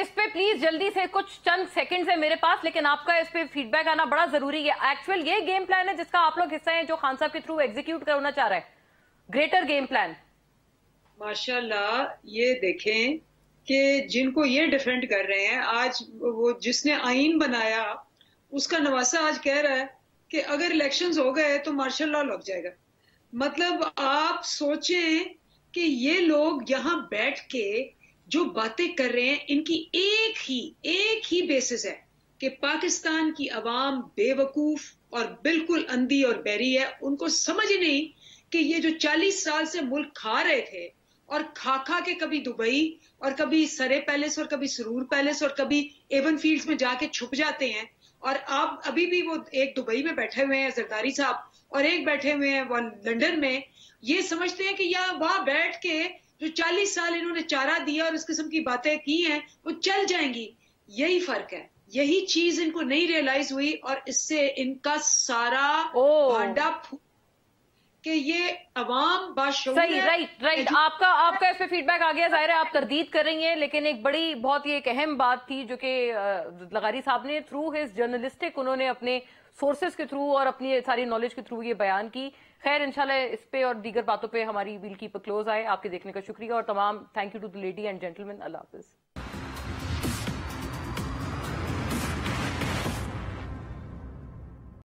इस पे प्लीज़ जल्दी से कुछ चंद सेकंड्स है मेरे पास लेकिन आपका इस पे फीडबैक आना बड़ा ज़रूरी है। एक्चुअल ये गेम प्लान है जिसका आप लोग हिस्सा है जो खान साहब के थ्रू एग्जीक्यूट करना चाह रहे हैं। ग्रेटर गेम प्लान माशाल्लाह ये देखें कि जिनको ये डिफेंड कर रहे हैं आज वो जिसने आइन बनाया उसका नवासा आज कह रहा है कि अगर इलेक्शंस हो गए तो मार्शल लॉ लग जाएगा। मतलब आप सोचें कि ये लोग यहाँ बैठ के जो बातें कर रहे हैं, इनकी एक ही एक ही बेसिस है कि पाकिस्तान की आवाम बेवकूफ़ और बिल्कुल अंधी और बैरी है। उनको समझ नहीं कि ये जो 40 साल से मुल्क खा रहे थे और खा खा के कभी दुबई और कभी सरे पैलेस और कभी सरूर पैलेस और कभी एवन फील्ड्स में जाके छुप जाते हैं और आप अभी भी वो एक दुबई में बैठे हुए हैं जरदारी साहब। और एक बैठे हुए हैं वो लंदन में ये समझते हैं कि यहाँ वहाँ बैठ के जो 40 साल इन्होंने चारा दिया और इस किस्म की बातें की हैं वो चल जाएँगी। यही फ़र्क है। यही चीज़ इनको नहीं रियलाइज़ हुई और इससे इनका सारा। भांडा कि ये अवाम सही राइट राइट आपका आपका इस पे फीडबैक आ गया। ज़ाहिर है आप तरदीद कर रही हैं लेकिन एक बड़ी बहुत ही एक अहम बात थी जो कि लगारी साहब ने थ्रू हिज जर्नलिस्टिक उन्होंने अपने सोर्सेज के थ्रू और अपनी सारी नॉलेज के थ्रू ये बयान की। खैर, इंशाल्लाह इस पे और दीगर बातों पे हमारी वील की क्लोज आए। आपके देखने का शुक्रिया और तमाम thank you to the lady and gentleman Allah Hafiz.